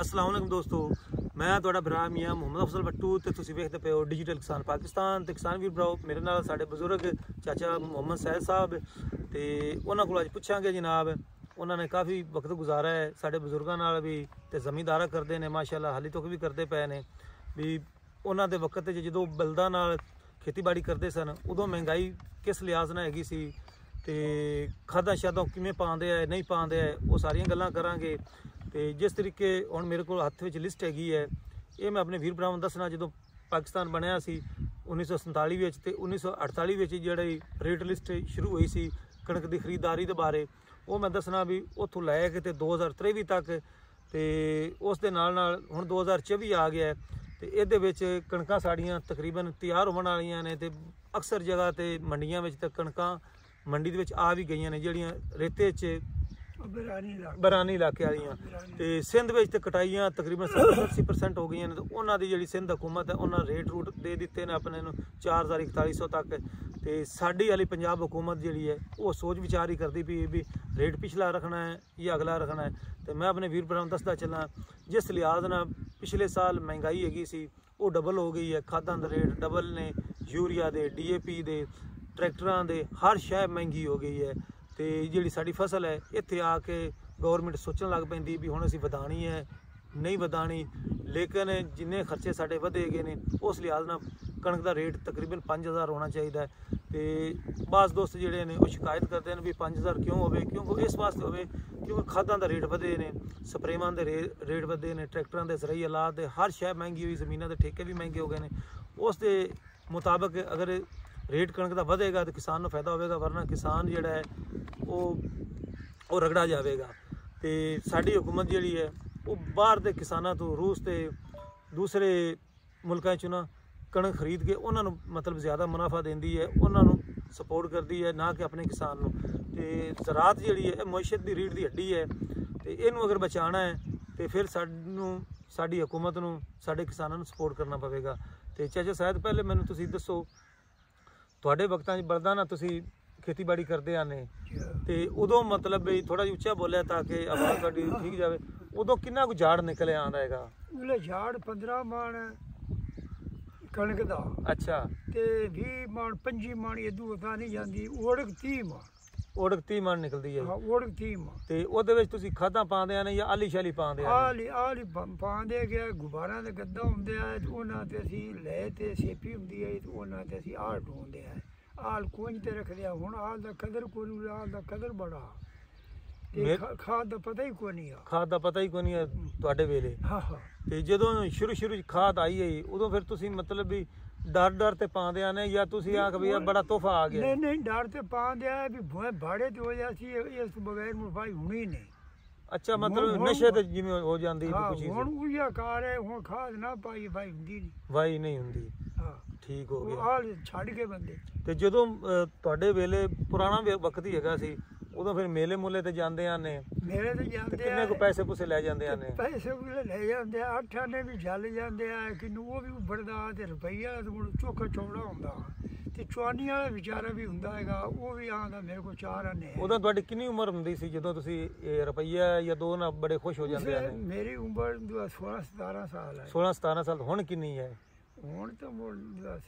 ਅਸਲਾਮ ਅਲੈਕਮ ਦੋਸਤੋ, ਮੈਂ ਤੁਹਾਡਾ ਭਰਾ ਮੀਆਂ ਮੁਹੰਮਦ ਅਫਜ਼ਲ ਬੱਟੂ ਤੇ ਤੁਸੀਂ ਵੇਖਦੇ ਪਏ ਹੋ ਡਿਜੀਟਲ ਕਿਸਾਨ ਪਾਕਿਸਤਾਨ ਤੇ ਕਿਸਾਨ ਵੀਰ ਭਰਾਓ, ਮੇਰੇ ਨਾਲ ਸਾਡੇ ਬਜ਼ੁਰਗ ਚਾਚਾ ਮੁਹੰਮਦ ਸਹਿਦ ਸਾਹਿਬ ਤੇ ਉਹਨਾਂ ਕੋਲ ਅੱਜ ਪੁੱਛਾਂਗੇ ਜਨਾਬ, ਉਹਨਾਂ ਨੇ ਕਾਫੀ ਵਕਤ ਗੁਜ਼ਾਰਾ ਹੈ, ਸਾਡੇ ਬਜ਼ੁਰਗਾਂ ਨਾਲ ਵੀ ਤੇ ਜ਼ਮੀਂਦਾਰਾ ਕਰਦੇ ਨੇ, ਮਾਸ਼ਾਅੱਲਾ ਹਾਲੇ ਤੱਕ ਵੀ ਕਰਦੇ ਪਏ ਨੇ, ਵੀ ਉਹਨਾਂ ਦੇ ਵਕਤ 'ਚ ਜਦੋਂ ਬਲਦਾਂ ਨਾਲ ਖੇਤੀਬਾੜੀ ਕਰਦੇ ਸਨ, ਉਦੋਂ ਮਹਿੰਗਾਈ ਕਿਸ ਲਿਹਾਜ਼ ਨਾਲ ਹੈਗੀ ਸੀ ਤੇ ਖਾਦਾਂ ਸ਼ਾਦਾਂ ਕਿਵੇਂ ਪਾਉਂਦੇ ਆ, ਨਹੀਂ ਪਾਉਂਦੇ ਆ, ਉਹ ਸਾਰੀਆਂ ਗੱਲਾਂ ਕਰਾਂਗੇ। ਤੇ ਜਿਸ ਤਰੀਕੇ ਹੁਣ ਮੇਰੇ ਕੋਲ ਹੱਥ ਵਿੱਚ ਲਿਸਟ ਹੈਗੀ ਹੈ, ਇਹ ਮੈਂ ਆਪਣੇ ਵੀਰ ਭਰਾਵਾਂ ਨੂੰ ਦੱਸਣਾ, ਜਦੋਂ ਪਾਕਿਸਤਾਨ ਬਣਿਆ ਸੀ 1947 ਵਿੱਚ ਤੇ 1948 ਵਿੱਚ ਜਿਹੜੀ ਰੇਟ ਲਿਸਟ ਸ਼ੁਰੂ ਹੋਈ ਸੀ ਕਣਕ ਦੀ ਖਰੀਦਦਾਰੀ ਦੇ ਬਾਰੇ, ਉਹ ਮੈਂ ਦੱਸਣਾ ਵੀ ਉੱਥੋਂ ਲੈ ਕੇ ਤੇ 2023 ਤੱਕ ਤੇ ਉਸ ਦੇ ਨਾਲ ਨਾਲ ਹੁਣ 2024 ਆ ਗਿਆ ਹੈ ਤੇ ਇਹਦੇ ਵਿੱਚ ਕਣਕਾਂ ਸਾਡੀਆਂ ਤਕਰੀਬਨ ਤਿਆਰ ਹੋਣ ਵਾਲੀਆਂ ਨੇ ਤੇ ਅਕਸਰ ਜਗ੍ਹਾ ਤੇ ਮੰਡੀਆਂ ਵਿੱਚ ਤਾਂ ਕਣਕਾਂ ਮੰਡੀ ਦੇ ਵਿੱਚ ਆ ਵੀ ਗਈਆਂ ਨੇ, ਜਿਹੜੀਆਂ ਰੇਤੇ 'ਚ ਬਰਾਨੀ ਦਾ ਬਰਾਨੀ ਇਲਾਕੇ ਵਾਲੀਆਂ। ਤੇ ਸਿੰਧ ਵਿੱਚ ਤੇ ਕਟਾਈਆਂ ਤਕਰੀਬਨ 70-80% ਹੋ ਗਈਆਂ ਨੇ ਉਹਨਾਂ ਦੀ ਜਿਹੜੀ ਸਿੰਧ ਹਕੂਮਤ ਹੈ, ਉਹਨਾਂ ਰੇਟ ਰੂਟ ਦੇ ਦਿੱਤੇ ਨੇ ਆਪਣੇ ਨੂੰ 4000-4100 ਤੱਕ। ਤੇ ਸਾਡੀ ਵਾਲੀ ਪੰਜਾਬ ਹਕੂਮਤ ਜਿਹੜੀ ਹੈ, ਉਹ ਸੋਚ ਵਿਚਾਰ ਹੀ ਕਰਦੀ ਵੀ ਵੀ ਰੇਟ ਪਿਛਲਾ ਰੱਖਣਾ ਹੈ ਜਾਂ ਅਗਲਾ ਰੱਖਣਾ ਹੈ। ਤੇ ਮੈਂ ਆਪਣੇ ਵੀਰ ਭਰਾ ਨੂੰ ਦੱਸਦਾ ਚੱਲਾਂ, ਜਿਸ ਲਿਹਾਜ਼ ਨਾਲ ਪਿਛਲੇ ਸਾਲ ਮਹਿੰਗਾਈ ਹੈਗੀ ਸੀ, ਉਹ ਡਬਲ ਹੋ ਗਈ ਹੈ। ਖਾਦਾਂ ਦਾ ਰੇਟ ਡਬਲ ਨੇ, ਯੂਰੀਆ ਦੇ ਡੀਏਪੀ ਦੇ, ਟਰੈਕਟਰਾਂ ਦੇ, ਹਰ ਸ਼ੈ ਮਹਿੰਗੀ ਹੋ ਗਈ ਹੈ। ਤੇ ਜਿਹੜੀ ਸਾਡੀ ਫਸਲ ਹੈ, ਇੱਥੇ ਆ ਕੇ ਗਵਰਨਮੈਂਟ ਸੋਚਣ ਲੱਗ ਪੈਂਦੀ ਵੀ ਹੁਣ ਅਸੀਂ ਵਧਾਣੀ ਹੈ, ਨਹੀਂ ਵਧਾਣੀ ਲੇਕਿਨ ਜਿੰਨੇ ਖਰਚੇ ਸਾਡੇ ਵਧੇ ਗਏ ਨੇ, ਉਸ ਲਿਹਾਜ਼ ਨਾਲ ਕਣਕ ਦਾ ਰੇਟ ਤਕਰੀਬਨ 5000 ਹੋਣਾ ਚਾਹੀਦਾ ਹੈ। ਤੇ ਬਾਸ ਦੋਸਤ ਜਿਹੜੇ ਨੇ, ਉਹ ਸ਼ਿਕਾਇਤ ਕਰਦੇ ਨੇ ਵੀ 5000 ਕਿਉਂ ਹੋਵੇ? ਕਿਉਂਕਿ ਇਸ ਵਾਸਤੇ ਹੋਵੇ ਕਿਉਂਕਿ ਖਾਦਾਂ ਦਾ ਰੇਟ ਵਧੇ ਨੇ ਸਪਰੇਮਾਂ ਦੇ ਰੇ- ਰੇਟ ਵਧੇ ਨੇ, ਟਰੈਕਟਰਾਂ ਦੇ ਜ਼ਰਾਈ ਆਲਾਤ ਦੇ ਹਰ ਸ਼ੈ ਮਹਿੰਗੀ ਹੋਈ, ਜ਼ਮੀਨਾਂ ਦੇ ਠੇਕੇ ਵੀ ਮਹਿੰਗੇ ਹੋ ਗਏ ਨੇ। ਉਸ ਦੇ ਮੁਤਾਬਕ ਅਗਰ ਰੇਟ ਕਣਕ ਦਾ ਵਧੇਗਾ ਤਾਂ ਕਿਸਾਨ ਨੂੰ ਫਾਇਦਾ ਹੋਵੇਗਾ, ਵਰਨਾ ਕਿਸਾਨ ਜਿਹੜਾ ਹੈ, ਉਹ ਉਹ ਰਗੜਾ ਜਾਵੇਗਾ। ਤੇ ਸਾਡੀ ਹਕੂਮਤ ਜਿਹੜੀ ਹੈ, ਉਹ ਬਾਹਰ ਦੇ ਕਿਸਾਨਾਂ ਤੋਂ ਰੂਸ ਤੇ ਦੂਸਰੇ ਮੁਲਕਾਂ 'ਚ ਨਾ ਕਣਕ ਖਰੀਦ ਕੇ ਉਹਨਾਂ ਨੂੰ ਮਤਲਬ ਜ਼ਿਆਦਾ ਮੁਨਾਫਾ ਦਿੰਦੀ ਹੈ, ਉਹਨਾਂ ਨੂੰ ਸਪੋਰਟ ਕਰਦੀ ਹੈ, ਨਾ ਕਿ ਆਪਣੇ ਕਿਸਾਨ ਨੂੰ। ਤੇ ਜ਼ਰਾਤ ਜਿਹੜੀ ਹੈ, ਇਹ ਮਈਸ਼ਤ ਦੀ ਰੀੜ ਦੀ ਹੱਡੀ ਹੈ। ਤੇ ਇਹਨੂੰ ਅਗਰ ਬਚਾਉਣਾ ਹੈ, ਤੇ ਫਿਰ ਸਾਨੂੰ, ਸਾਡੀ ਹਕੂਮਤ ਨੂੰ, ਸਾਡੇ ਕਿਸਾਨਾਂ ਨੂੰ ਸਪੋਰਟ ਕਰਨਾ ਪਵੇਗਾ। ਤੇ ਚਾਚਾ ਸਾਹਿਬ, ਪਹਿਲੇ ਮੈਨੂੰ ਤੁਸੀਂ ਦੱਸੋ ਤੁਹਾਡੇ ਵਕਤਾਂ 'ਚ ਬਲਦਾਂ ਨਾਲ ਤੁਸੀਂ ਖੇਤੀਬਾੜੀ ਕਰਦੇ ਆਨੇ ਤੇ ਉਦੋਂ ਮਤਲਬ ਵੀ ਥੋੜਾ ਜਿਹਾ ਉੱਚਾ ਬੋਲਿਆ ਤਾਂ ਕਿ ਆਵਾਜ਼ ਤੁਹਾਡੀ ਠੀਕ ਜਾਵੇ। ਉਦੋਂ ਕਿੰਨਾ ਕੁ ਝਾੜ ਨਿਕਲ ਆਂਦਾ ਹੈਗਾ? ਉਹਲੇ ਝਾੜ 15 ਮਣ ਕਣਕ ਦਾ। ਅੱਛਾ। ਤੇ 20 ਮਣ 25 ਮਣ ਇਦੋਂ ਉਤਾ ਨਹੀਂ ਜਾਂਦੀ ਓੜਕ 30 ਮਣ। ਉੜਕ 30 ਮਣ ਨਿਕਲਦੀ ਹੈ ਹਾਂ ਓੜਕ 30 ਮਣ। ਤੇ ਉਹਦੇ ਵਿੱਚ ਤੁਸੀਂ ਖਾਦਾਂ ਪਾਉਂਦੇ ਆ ਨੇ ਜਾਂ ਆਲੀ ਸ਼ਾਲੀ ਪਾਉਂਦੇ ਆ? ਨੇ? ਆਲੀ ਆਲੀ ਪਾਉਂਦੇ ਗਿਆ ਗੁਬਾਰਾਂ ਦੇ ਗੱਦਾ ਹੁੰਦੇ ਆ ਤੇ ਉਹਨਾਂ ਤੇ ਅਸੀਂ ਲੈ ਤੇ ਸੇਪੀ ਹੁੰਦੀ ਹੈ ਤੇ ਉਹਨਾਂ ਤੇ ਅਸੀਂ ਆਲ ਢੋਂਦੇ ਆ। ਆਲ ਕੁੰਜ ਤੇ ਰੱਖਦੇ ਆ। ਹੁਣ ਆਲ ਦਾ ਕਦਰ ਕੋਈ ਨਹੀਂ ਆਲ ਦਾ ਕਦਰ ਬੜਾ। ਤੇ ਮੇ- ਖਾ- ਖਾਦ ਦਾ ਪਤਾ ਹੀ ਕੋਈ ਨਹੀਂ ਆ। ਖਾਦ ਦਾ ਪਤਾ ਹੀ ਕੋਈ ਨਹੀਂ ਹੈ। ਤੁਹਾਡੇ ਵੇਲੇ। ਹਾਂ ਹਾਂ। ਤੇ ਜਦੋਂ ਸ਼ੁਰੂ ਸ਼ੁਰੂ ਚ ਖਾਦ ਆਈ ਹੈ ਉਦੋਂ ਫਿਰ ਤੁਸੀਂ ਮਤਲਬ ਵੀ ਡਰ ਡਰ ਤੇ ਪਾਉਂਦੇ ਆ ਨੇ ਜਾਂ ਤੁਸੀਂ ਆਖ ਵੀ ਇਹ ਬੜਾ ਤੋਹਫਾ ਆ ਗਿਆ। ਨਹੀਂ ਨਹੀਂ ਡਰ ਤੇ ਪਾਉਂਦੇ ਆ ਵੀ ਭੋਏ ਬਾੜੇ ਤੇ ਹੋ ਜਾਸੀ ਇਸ ਤੋਂ ਬਗੈਰ ਮੁਫਾਈ ਹੁਣੀ ਨਹੀਂ। ਅੱਛਾ ਮਤਲਬ ਨਸ਼ੇ ਤੇ ਜਿਵੇਂ ਹੋ ਜਾਂਦੀ ਕੋਈ ਚੀਜ਼ ਹੁਣ ਉਹੀਆ ਕਾਰ ਹੈ ਹੁਣ ਖਾਦ ਨਾ ਪਾਈ ਭਾਈ ਹੁੰਦੀ ਨਹੀਂ। ਵਾਈ ਨਹੀਂ ਹੁੰਦੀ। ਹਾਂ। ਠੀਕ ਹੋ ਉਹ ਗਿਆ। ਆਲ ਛੱਡ ਕੇ ਬੰਦੇ। ਤੇ ਜਦੋਂ ਤੁਹਾਡੇ ਵੇਲੇ ਪੁਰਾਣਾ ਵਕਤ ਹੀ ਹੈਗਾ ਸੀ ਉਦੋਂ ਫਿਰ ਮੇਲੇ ਮੁੱਲੇ ਤੇ ਜਾਂਦੇ ਆ ਨੇ। ਮੇਰੇ ਤੇ ਤੇ ਜਾਂਦੇ ਕਿੰਨੇ ਆ। ਕੁ ਪੈਸੇ ਪੂਸੇ ਲੈ ਜਾਂਦੇ ਆ ਨੇ? ਪੈਸੇ ਵੀ ਲੈ ਜਾਂਦੇ ਆ। ਅੱਠਾਂ ਨੇ ਵੀ ਜਲ ਜਾਂਦੇ ਆ। ਕਿ ਉਹ ਵੀ ਉੱਭਰਦਾ ਤੇ ਰੁਪਈਆ ਤੇ ਹੁਣ ਚੋਖਾ ਚੌੜਾ ਹੁੰਦਾ। ਤੇ ਚਵਾਨੀ ਵਾਲਾ ਵਿਚਾਰਾ ਵੀ ਹੁੰਦਾ ਹੈਗਾ। ਉਹ ਵੀ ਆਂਦਾ ਮੇਰੇ ਕੋਲ ਚਾਰ ਆਨੇ ਆ। ਉਦੋਂ ਤੁਹਾਡੀ ਕਿੰਨੀ ਉਮਰ ਹੁੰਦੀ ਸੀ ਜਦੋਂ ਤੁਸੀਂ ਇਹ ਰੁਪਈਆ ਜਾਂ ਦੋ ਨਾਲ ਬੜੇ ਖੁਸ਼ ਹੋ ਜਾਂਦੇ ਆ ਨੇ? ਮੇਰੀ ਉਮਰ 16 17 ਸਾਲ ਹੈ। 16 17 ਸਾਲ ਹੁਣ ਕਿੰਨੀ ਹੈ? ਹੁਣ ਤਾਂ ਮੋੜ